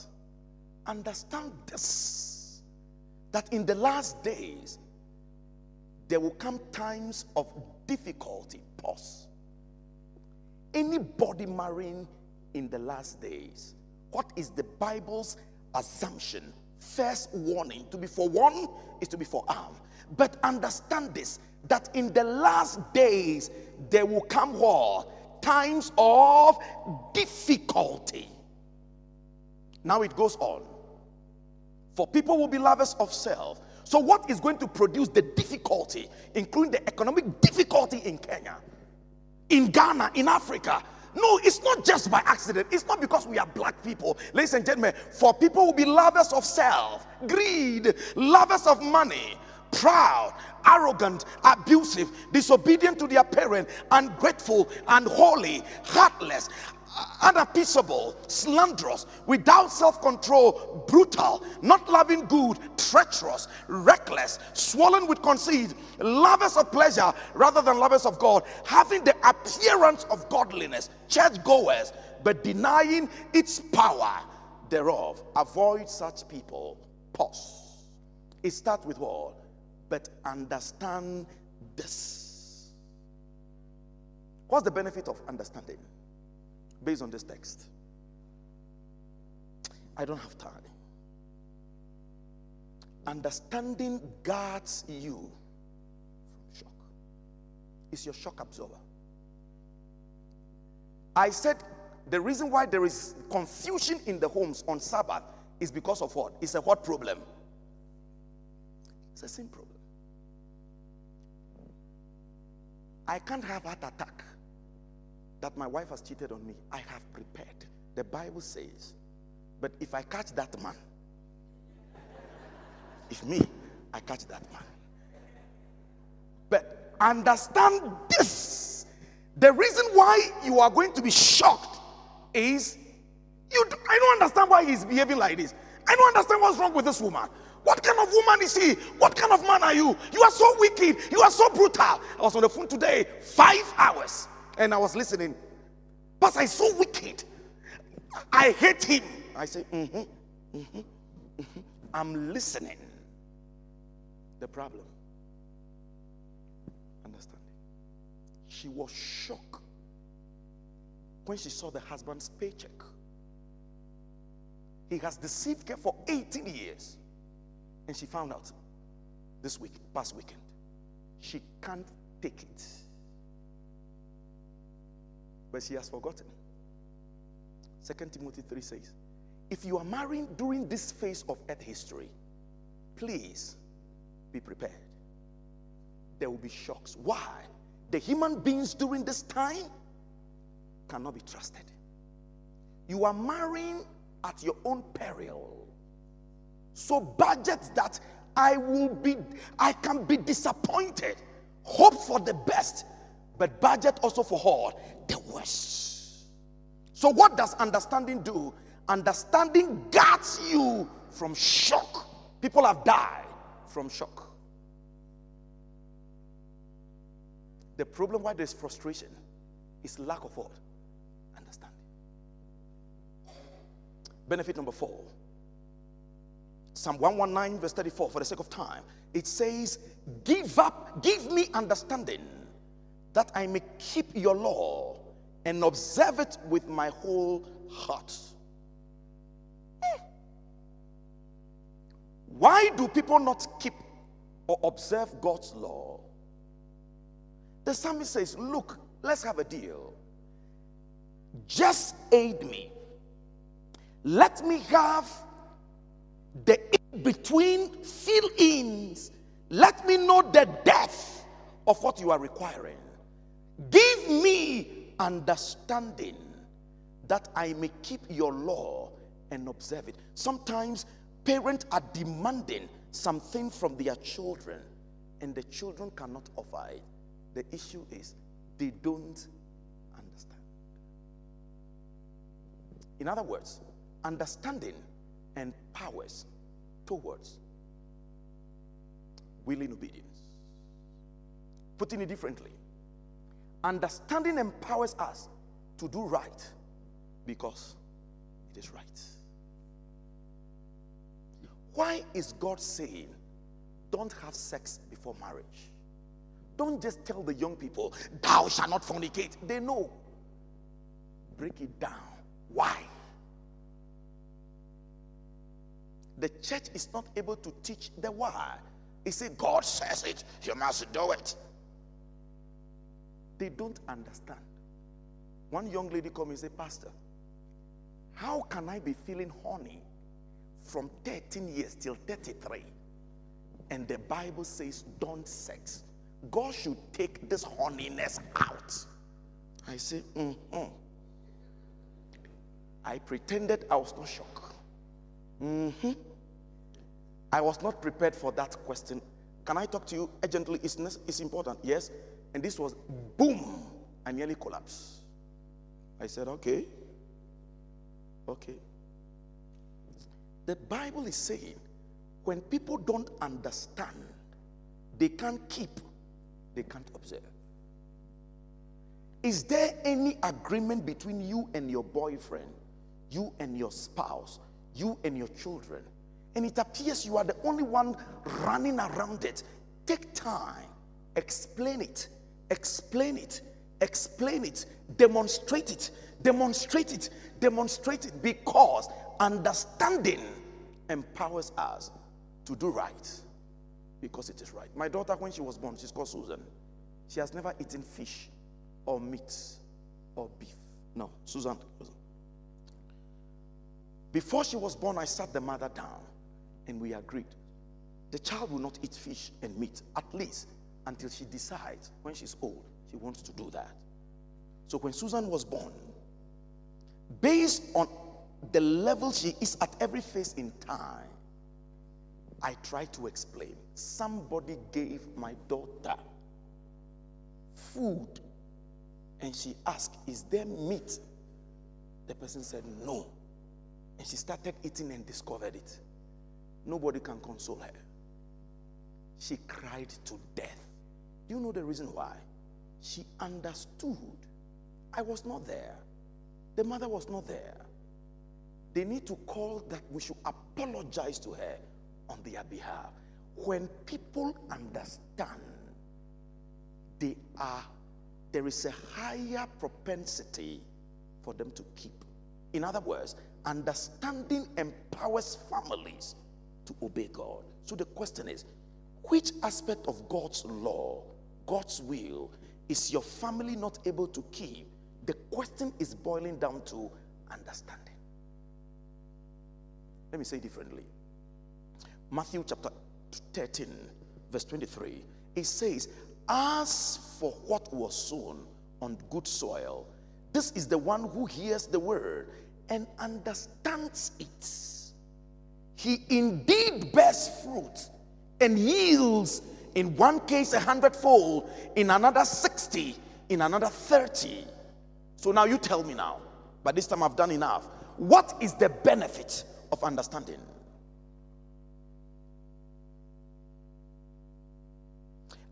Speaker 1: understand this that in the last days there will come times of difficulty. Pause. Anybody marrying in the last days, what is the Bible's assumption? First warning to be forewarned is to be forearmed. But understand this that in the last days there will come what? Times of difficulty. Now it goes on. For people will be lovers of self. So, what is going to produce the difficulty, including the economic difficulty in Kenya, in Ghana, in Africa? No, it's not just by accident. It's not because we are black people. Ladies and gentlemen, for people who be lovers of self, greed, lovers of money, proud, arrogant, abusive, disobedient to their parent, ungrateful, unholy, heartless, unappeasable, slanderous, without self control, brutal, not loving good, treacherous, reckless, swollen with conceit, lovers of pleasure rather than lovers of God, having the appearance of godliness, church goers, but denying its power thereof. Avoid such people. Pause. It starts with what? But understand this. What's the benefit of understanding? Based on this text. I don't have time. Understanding guards you from shock. Is your shock absorber. I said the reason why there is confusion in the homes on Sabbath is because of what? It's a what problem? It's a sin problem. I can't have heart attack that my wife has cheated on me, I have prepared. The Bible says, but if I catch that man, if me, I catch that man. But understand this. The reason why you are going to be shocked is you I don't understand why he's behaving like this. I don't understand what's wrong with this woman. What kind of woman is he? What kind of man are you? You are so wicked. You are so brutal. I was on the phone today, five hours and I was listening. Pastor is so wicked. I hate him. I say, mm-hmm, mm-hmm, mm-hmm. I'm listening. The problem. Understanding. She was shocked when she saw the husband's paycheck. He has deceived her for 18 years. And she found out this week, past weekend. She can't take it but she has forgotten. Second Timothy 3 says, if you are marrying during this phase of earth history, please be prepared. There will be shocks. Why? The human beings during this time cannot be trusted. You are marrying at your own peril. So budget that I will be, I can be disappointed. Hope for the best, but budget also for all The worst. So, what does understanding do? Understanding guards you from shock. People have died from shock. The problem why there's frustration is lack of what? Understanding. Benefit number four. Psalm 119, verse 34, for the sake of time, it says, Give up, give me understanding that I may keep your law and observe it with my whole heart. Hmm. Why do people not keep or observe God's law? The psalmist says, Look, let's have a deal. Just aid me. Let me have the in between fill ins. Let me know the depth of what you are requiring. Give me understanding that I may keep your law and observe it. Sometimes parents are demanding something from their children and the children cannot offer it. The issue is they don't understand. In other words, understanding empowers towards willing obedience. Putting it differently, understanding empowers us to do right because it is right. Why is God saying, don't have sex before marriage? Don't just tell the young people, thou shalt not fornicate. They know. Break it down. Why? The church is not able to teach the why. He said, God says it, you must do it. They don't understand. One young lady come and say, Pastor, how can I be feeling horny from 13 years till 33? And the Bible says, don't sex. God should take this horniness out. I say, mm-hmm. I pretended I was not shocked. Mm-hmm. I was not prepared for that question. Can I talk to you urgently? It's, it's important. Yes. And this was boom. I nearly collapsed. I said, okay. Okay. The Bible is saying when people don't understand, they can't keep, they can't observe. Is there any agreement between you and your boyfriend, you and your spouse, you and your children? And it appears you are the only one running around it. Take time, explain it, explain it, explain it, demonstrate it, demonstrate it, demonstrate it because understanding empowers us to do right because it is right. My daughter, when she was born, she's called Susan. She has never eaten fish or meat or beef. No, Susan. Before she was born, I sat the mother down and we agreed. The child will not eat fish and meat, at least until she decides when she's old, she wants to do that. So when Susan was born, based on the level she is at every phase in time, I try to explain. Somebody gave my daughter food and she asked, Is there meat? The person said, No. And she started eating and discovered it. Nobody can console her. She cried to death. Do you know the reason why? She understood. I was not there. The mother was not there. They need to call that we should apologize to her on their behalf. When people understand, they are there is a higher propensity for them to keep. In other words, understanding empowers families to obey God. So the question is which aspect of God's law, God's will, is your family not able to keep? The question is boiling down to understanding. Let me say differently. Matthew chapter 13, verse 23, it says, As for what was sown on good soil, this is the one who hears the word and understands it he indeed bears fruit and yields in one case a hundredfold, in another 60, in another 30. So now you tell me now, but this time I've done enough. What is the benefit of understanding?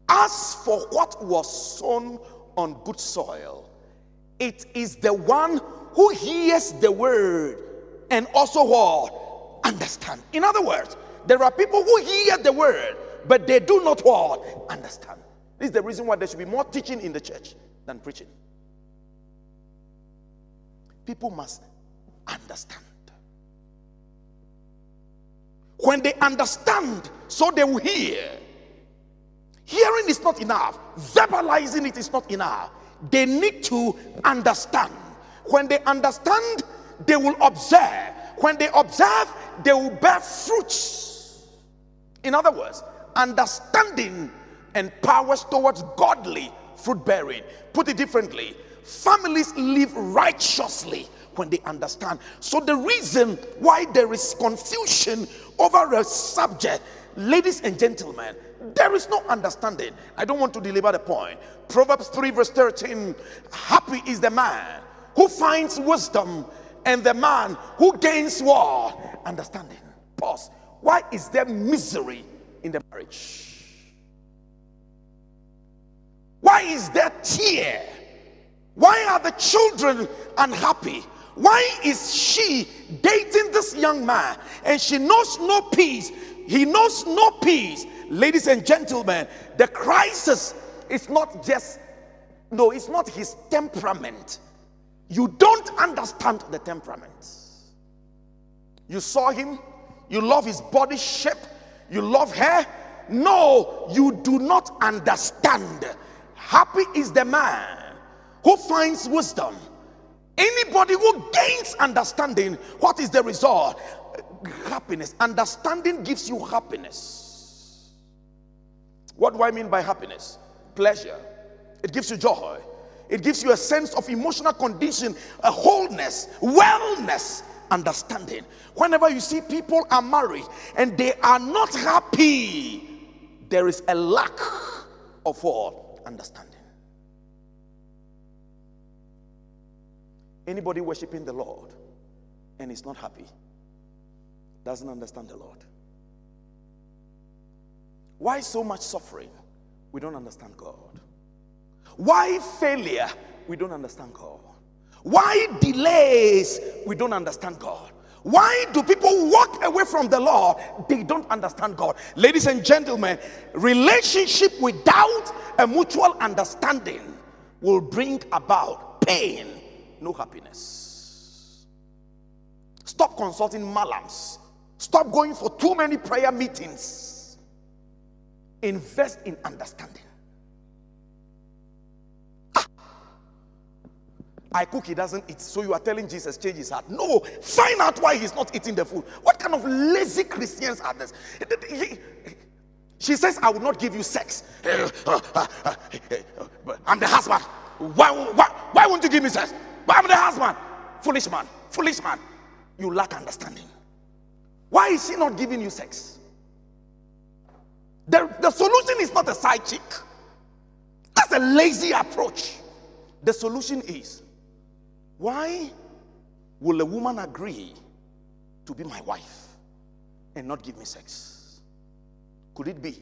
Speaker 1: As for what was sown on good soil, it is the one who hears the word and also what? understand. In other words, there are people who hear the word, but they do not what? Understand. This is the reason why there should be more teaching in the church than preaching. People must understand. When they understand, so they will hear. Hearing is not enough, verbalizing it is not enough. They need to understand. When they understand, they will observe. When they observe, they will bear fruits. In other words, understanding and powers towards godly fruit bearing. Put it differently families live righteously when they understand. So, the reason why there is confusion over a subject, ladies and gentlemen, there is no understanding. I don't want to deliver the point. Proverbs 3, verse 13 Happy is the man who finds wisdom and the man who gains war. Understanding. Pause. Why is there misery in the marriage? Why is there tear? Why are the children unhappy? Why is she dating this young man and she knows no peace? He knows no peace. Ladies and gentlemen, the crisis is not just, no, it's not his temperament. You don't understand the temperament. You saw him, you love his body shape, you love her. No, you do not understand. Happy is the man who finds wisdom Anybody who gains understanding, what is the result? Happiness. Understanding gives you happiness. What do I mean by happiness? Pleasure. It gives you joy. It gives you a sense of emotional condition, a wholeness, wellness, understanding. Whenever you see people are married and they are not happy, there is a lack of all understanding. Anybody worshiping the Lord and is not happy doesn't understand the Lord. Why so much suffering? We don't understand God. Why failure? We don't understand God. Why delays? We don't understand God. Why do people walk away from the Lord? They don't understand God. Ladies and gentlemen, relationship without a mutual understanding will bring about pain no happiness. Stop consulting malams. Stop going for too many prayer meetings. Invest in understanding. Ah, I cook, he doesn't eat. So you are telling Jesus, change his heart. No, find out why he's not eating the food. What kind of lazy Christians are this? She says, I will not give you sex. I'm the husband. Why, why, why won't you give me sex? But I'm the husband. Foolish man. Foolish man. You lack understanding. Why is he not giving you sex? The, the solution is not a side chick. That's a lazy approach. The solution is why will a woman agree to be my wife and not give me sex? Could it be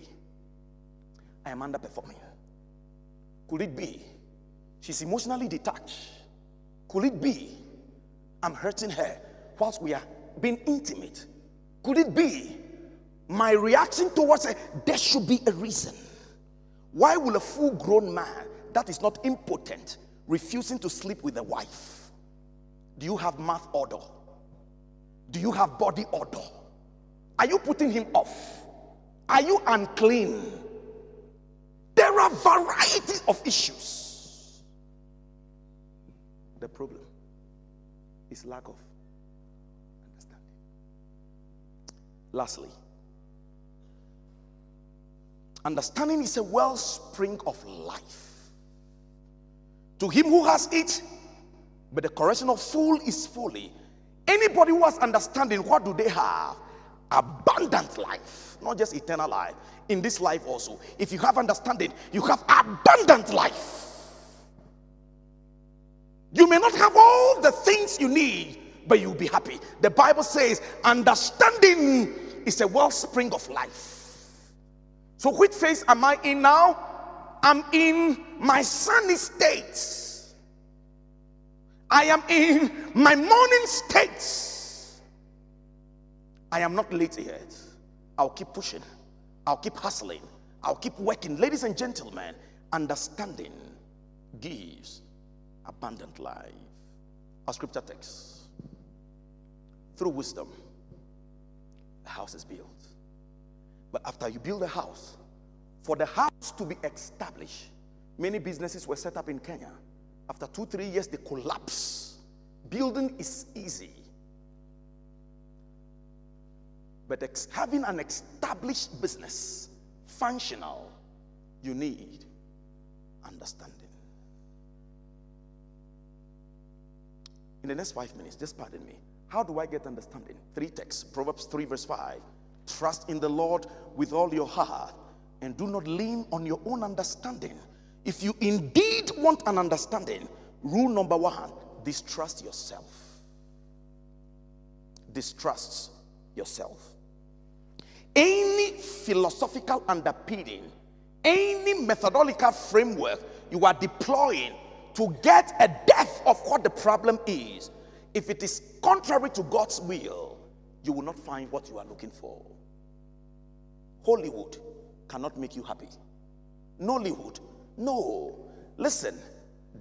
Speaker 1: I am underperforming? Could it be she's emotionally detached? Could it be I'm hurting her whilst we are being intimate? Could it be my reaction towards her? There should be a reason. Why will a full grown man that is not impotent refusing to sleep with a wife? Do you have mouth odor? Do you have body odor? Are you putting him off? Are you unclean? There are varieties of issues. The problem is lack of understanding. Lastly, understanding is a wellspring of life. To him who has it, but the correction of fool is folly. Anybody who has understanding, what do they have? Abundant life, not just eternal life. In this life also, if you have understanding, you have abundant life. You may not have all the things you need, but you'll be happy. The Bible says, understanding is a wellspring of life. So, which phase am I in now? I'm in my sunny states. I am in my morning states. I am not late yet. I'll keep pushing. I'll keep hustling. I'll keep working. Ladies and gentlemen, understanding gives abundant life. Our scripture text. Through wisdom, the house is built. But after you build a house, for the house to be established, many businesses were set up in Kenya. After two, three years, they collapse. Building is easy. But ex- having an established business, functional, you need understanding. In the next five minutes, just pardon me. How do I get understanding? Three texts Proverbs 3, verse 5. Trust in the Lord with all your heart and do not lean on your own understanding. If you indeed want an understanding, rule number one distrust yourself. Distrust yourself. Any philosophical underpinning, any methodological framework you are deploying to get a depth of what the problem is, if it is contrary to God's will, you will not find what you are looking for. Hollywood cannot make you happy. Nollywood, no. Listen,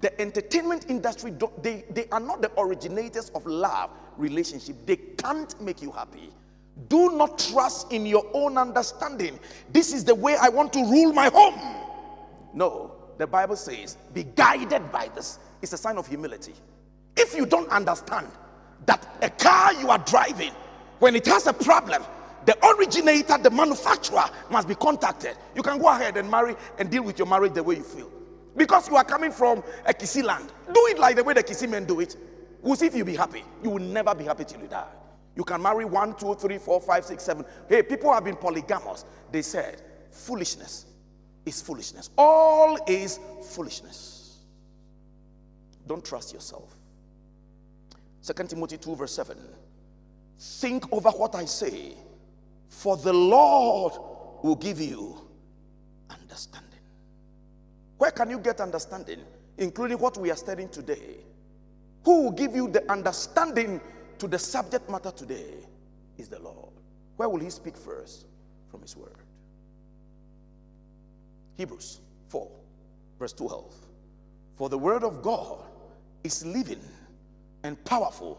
Speaker 1: the entertainment industry, they, they are not the originators of love relationship. They can't make you happy. Do not trust in your own understanding. This is the way I want to rule my home. No, the Bible says, be guided by this. It's a sign of humility. If you don't understand that a car you are driving, when it has a problem, the originator, the manufacturer must be contacted. You can go ahead and marry and deal with your marriage the way you feel. Because you are coming from a Kisii land. Do it like the way the Kisii men do it. We'll see if you'll be happy. You will never be happy till you die. You can marry one, two, three, four, five, six, seven. Hey, people have been polygamous. They said, foolishness is foolishness. All is foolishness. Don't trust yourself. Second Timothy 2, verse 7. Think over what I say, for the Lord will give you understanding. Where can you get understanding? Including what we are studying today. Who will give you the understanding to the subject matter today is the Lord. Where will He speak first? From His Word. Hebrews 4, verse 12. For the Word of God is living and powerful,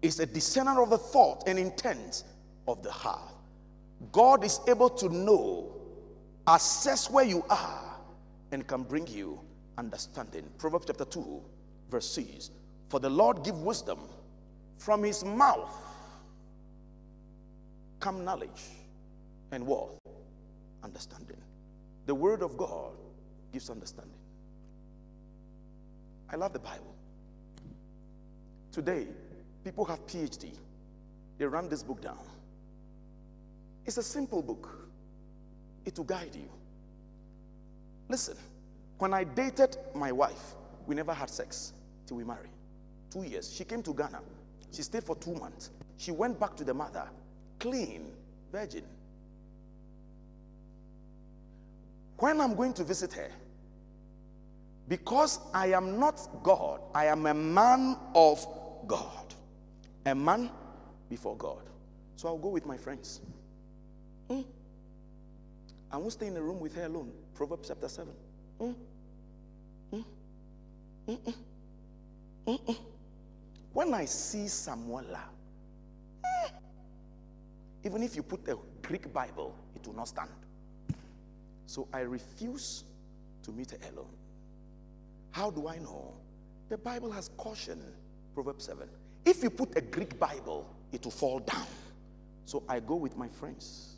Speaker 1: is a discerner of the thought and intent of the heart. God is able to know, assess where you are, and can bring you understanding. Proverbs chapter 2, verse 6. For the Lord give wisdom from his mouth come knowledge and what? Understanding. The word of God gives understanding. I love the Bible. Today, people have PhD. They run this book down. It's a simple book. It will guide you. Listen, when I dated my wife, we never had sex till we married. Two years. She came to Ghana. She stayed for two months. She went back to the mother, clean, virgin. When I'm going to visit her, because I am not God, I am a man of God. A man before God. So I'll go with my friends. Hmm? I won't stay in a room with her alone. Proverbs chapter 7. Hmm? Hmm? When I see Samuela, eh, even if you put a Greek Bible, it will not stand. So I refuse to meet her alone. How do I know? The Bible has caution, Proverbs 7. If you put a Greek Bible, it will fall down. So I go with my friends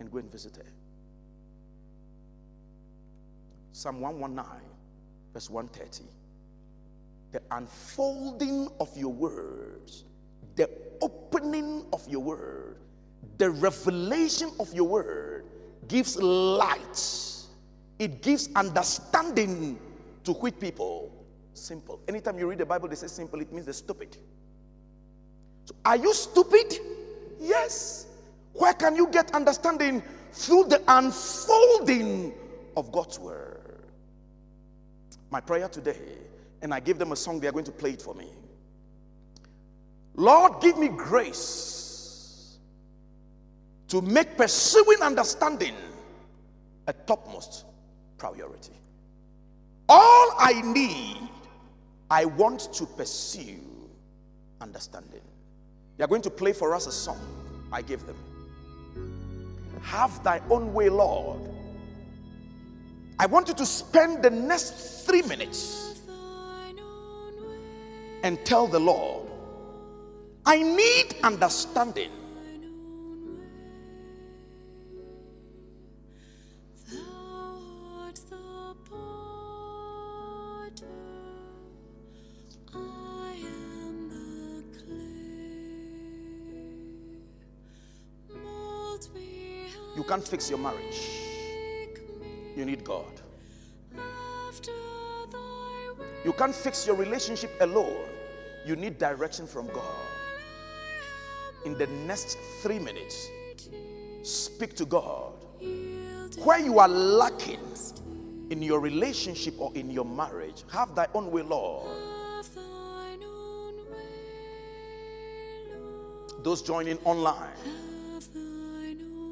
Speaker 1: and go and visit her. Psalm 119, verse 130 the unfolding of your words, the opening of your word, the revelation of your word gives light. It gives understanding to which people simple. Anytime you read the Bible, they say simple, it means they're stupid. So are you stupid? Yes. Where can you get understanding? Through the unfolding of God's word. My prayer today and I give them a song, they are going to play it for me. Lord, give me grace to make pursuing understanding a topmost priority. All I need, I want to pursue understanding. They are going to play for us a song I give them. Have thy own way, Lord. I want you to spend the next three minutes and tell the Lord, I need understanding. You can't fix your marriage. You need God. You can't fix your relationship alone. You need direction from God. In the next three minutes, speak to God. Where you are lacking in your relationship or in your marriage, have thy own way, Lord. Those joining online,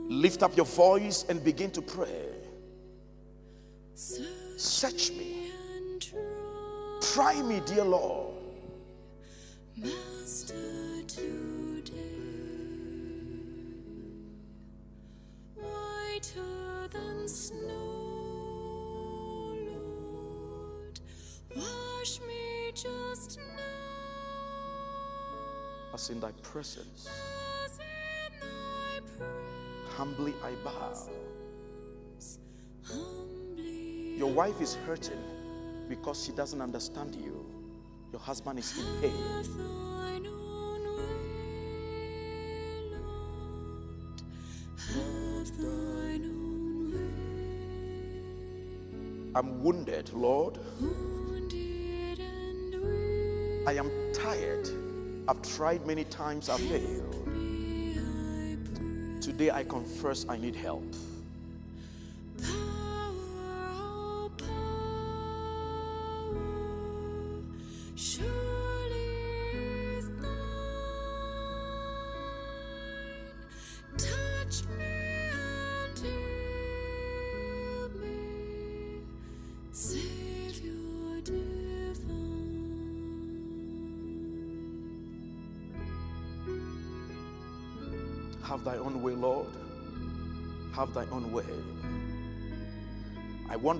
Speaker 1: lift up your voice and begin to pray.
Speaker 2: search
Speaker 1: me,
Speaker 2: try,
Speaker 1: me, dear Lord.
Speaker 2: Master, today. Whiter than snow, Lord, wash me just now.
Speaker 1: As in thy presence, humbly I bow.
Speaker 2: humbly
Speaker 1: Your wife is hurting because she doesn't understand you. Your husband is in pain.
Speaker 2: have thine own way, Lord. Have thine own way.
Speaker 1: I'm wounded, Lord.
Speaker 2: Wounded and weary,
Speaker 1: I am tired. I've tried many times, I've failed. Today I confess I need help.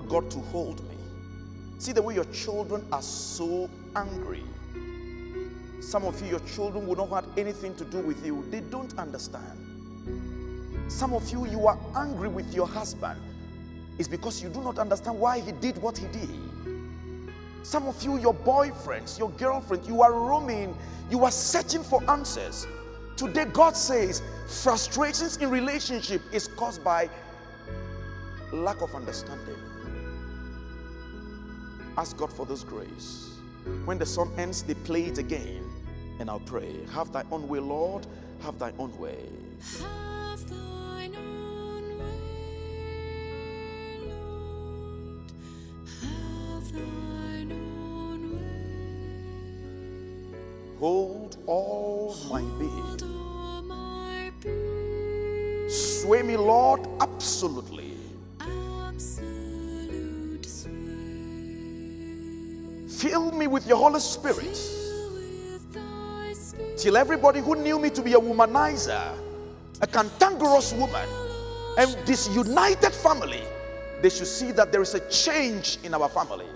Speaker 1: God to hold me. See the way your children are so angry. Some of you, your children will not have anything to do with you. They don't understand. Some of you, you are angry with your husband. It's because you do not understand why he did what he did. Some of you, your boyfriends, your girlfriend, you are roaming, you are searching for answers. Today, God says frustrations in relationship is caused by lack of understanding. Ask God for this grace. When the song ends, they play it again. And I'll pray. Have thy own way, Lord. Have thy own way.
Speaker 2: Have thine own way, Lord. Have thine own way.
Speaker 1: Hold all my being.
Speaker 2: Hold all my being,
Speaker 1: Sway me, Lord, absolutely. Fill me with your Holy Spirit. Till everybody who knew me to be a womanizer, a cantankerous woman, and this united family, they should see that there is a change in our family.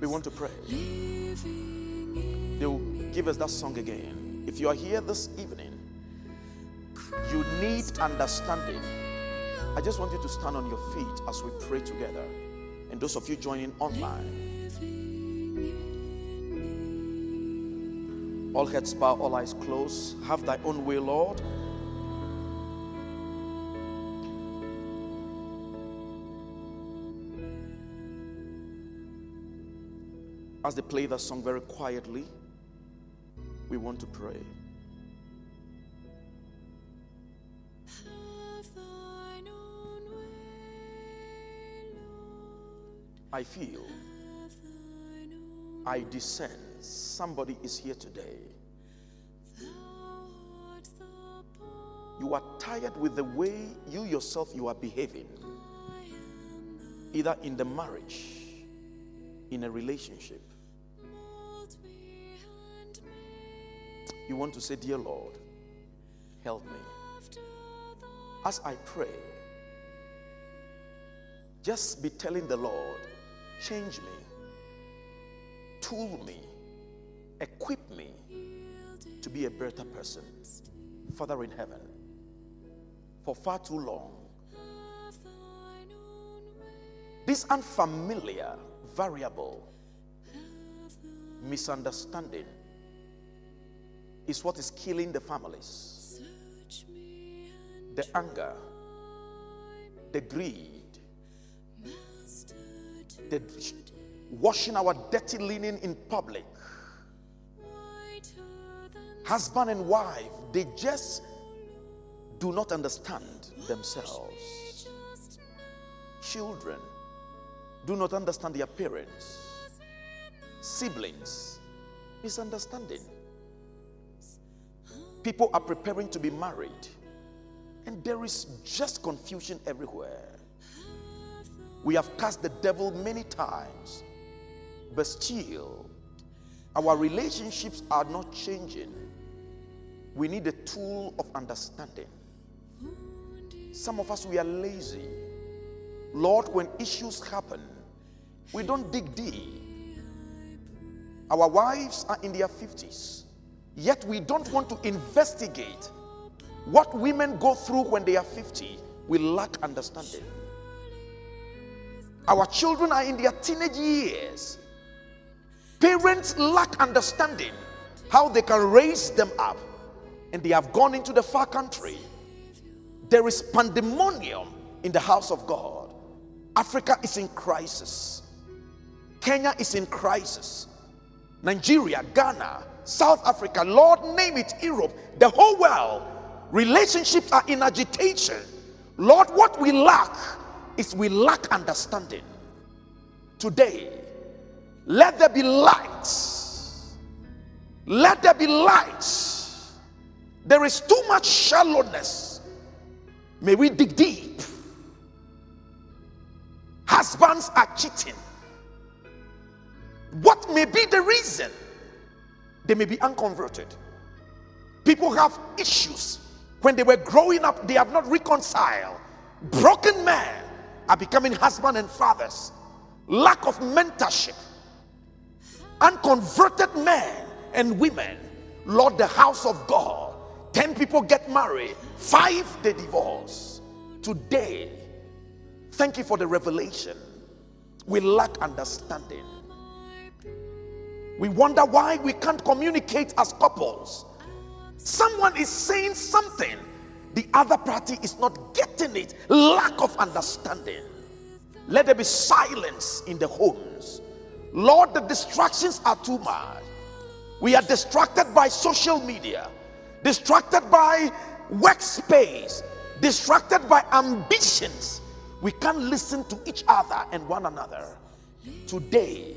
Speaker 1: We want to pray. They'll give us that song again. If you are here this evening, you need understanding. I just want you to stand on your feet as we pray together. And those of you joining online, all heads bowed, all eyes closed. Have thy own way, Lord. As they play that song very quietly, we want to pray. I feel. I discern somebody is here today. You are tired with the way you yourself you are behaving, either in the marriage, in a relationship. You want to say, Dear Lord, help me. As I pray, just be telling the Lord, change me, tool me, equip me to be a better person. Father in heaven, for far too long. This unfamiliar variable, misunderstanding, is what is killing the families. The anger, the greed, the washing our dirty linen in public. Husband and wife, they just do not understand themselves. Children do not understand their parents. Siblings, misunderstanding. People are preparing to be married, and there is just confusion everywhere. We have cast the devil many times, but still, our relationships are not changing. We need a tool of understanding. Some of us, we are lazy. Lord, when issues happen, we don't dig deep. Our wives are in their 50s, yet we don't want to investigate what women go through when they are 50. We lack understanding. Our children are in their teenage years. Parents lack understanding how they can raise them up, and they have gone into the far country. There is pandemonium in the house of God. Africa is in crisis. Kenya is in crisis. Nigeria, Ghana, South Africa, Lord name it, Europe, the whole world. Relationships are in agitation. Lord, what we lack is we lack understanding. Today, let there be lights. Let there be lights. There is too much shallowness. May we dig deep. Husbands are cheating. What may be the reason? They may be unconverted. People have issues. When they were growing up, they have not reconciled. Broken men are becoming husband and fathers. Lack of mentorship. Unconverted men and women. Lord, the house of God. Ten people get married, five they divorce. Today, thank you for the revelation. We lack understanding. We wonder why we can't communicate as couples. Someone is saying something, the other party is not getting it. Lack of understanding. Let there be silence in the homes. Lord, the distractions are too much. We are distracted by social media, distracted by workspace, distracted by ambitions. We can't listen to each other and one another. Today,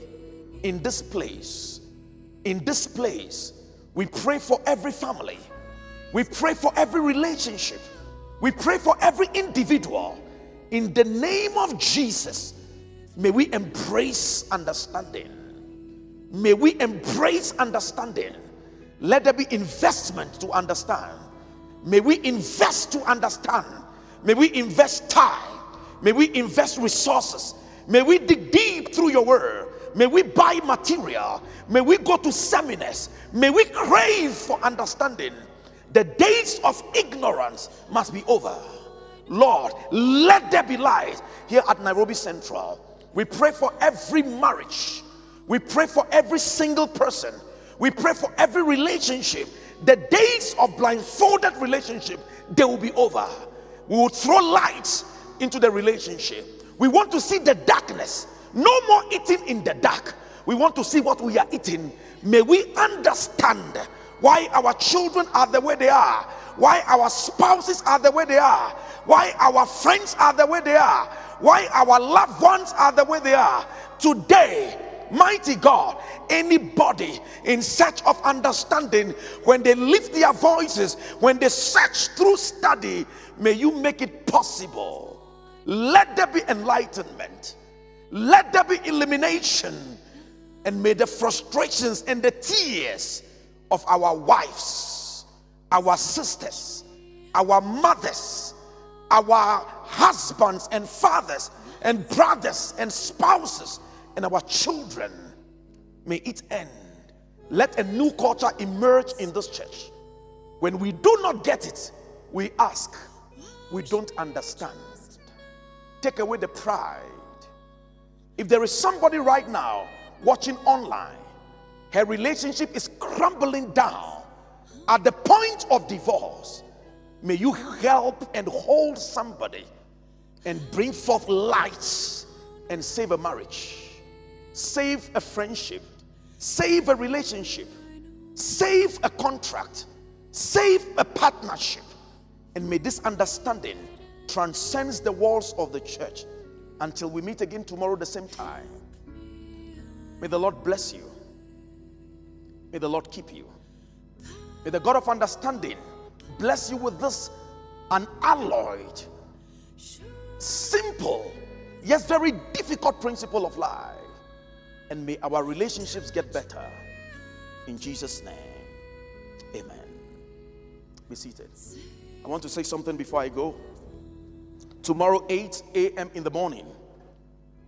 Speaker 1: in this place, in this place, we pray for every family. We pray for every relationship. We pray for every individual. In the name of Jesus, may we embrace understanding. May we embrace understanding. Let there be investment to understand. May we invest to understand. May we invest time. May we invest resources. May we dig deep through your word. May we buy material. May we go to seminars. May we crave for understanding. The days of ignorance must be over. Lord, let there be light here at Nairobi Central. We pray for every marriage. We pray for every single person. We pray for every relationship. The days of blindfolded relationship, they will be over. We will throw light into the relationship. We want to see the darkness. No more eating in the dark. We want to see what we are eating. May we understand why our children are the way they are, why our spouses are the way they are, why our friends are the way they are, why our loved ones are the way they are. Today, mighty God, anybody in search of understanding, when they lift their voices, when they search through study, may you make it possible. Let there be enlightenment, let there be illumination, and may the frustrations and the tears of our wives, our sisters, our mothers, our husbands and fathers, and brothers and spouses, and our children, may it end. Let a new culture emerge in this church. When we do not get it, we ask, we don't understand. Take away the pride, If there is somebody right now watching online, her relationship is crumbling down at the point of divorce, may you help and hold somebody and bring forth lights and save a marriage, save a friendship, save a relationship, save a contract, save a partnership. And may this understanding transcends the walls of the church until we meet again tomorrow the same time. May the Lord bless you. May the Lord keep you. May the God of understanding bless you with this unalloyed, simple, yes, very difficult principle of life. And may our relationships get better. In Jesus' name, amen. Be seated. I want to say something before I go. Tomorrow, 8 a.m. in the morning,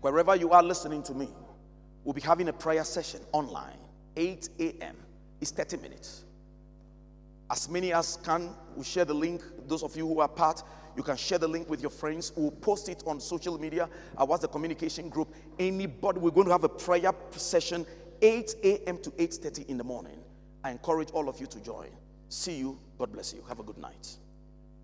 Speaker 1: wherever you are listening to me, we'll be having a prayer session online. 8 a.m. It's 30 minutes. As many as can, we share the link. Those of you who are part, you can share the link with your friends. We'll post it on social media. I was the communication group. Anybody, we're going to have a prayer session 8 a.m. to 8:30 in the morning. I encourage all of you to join. See you. God bless you. Have a good night.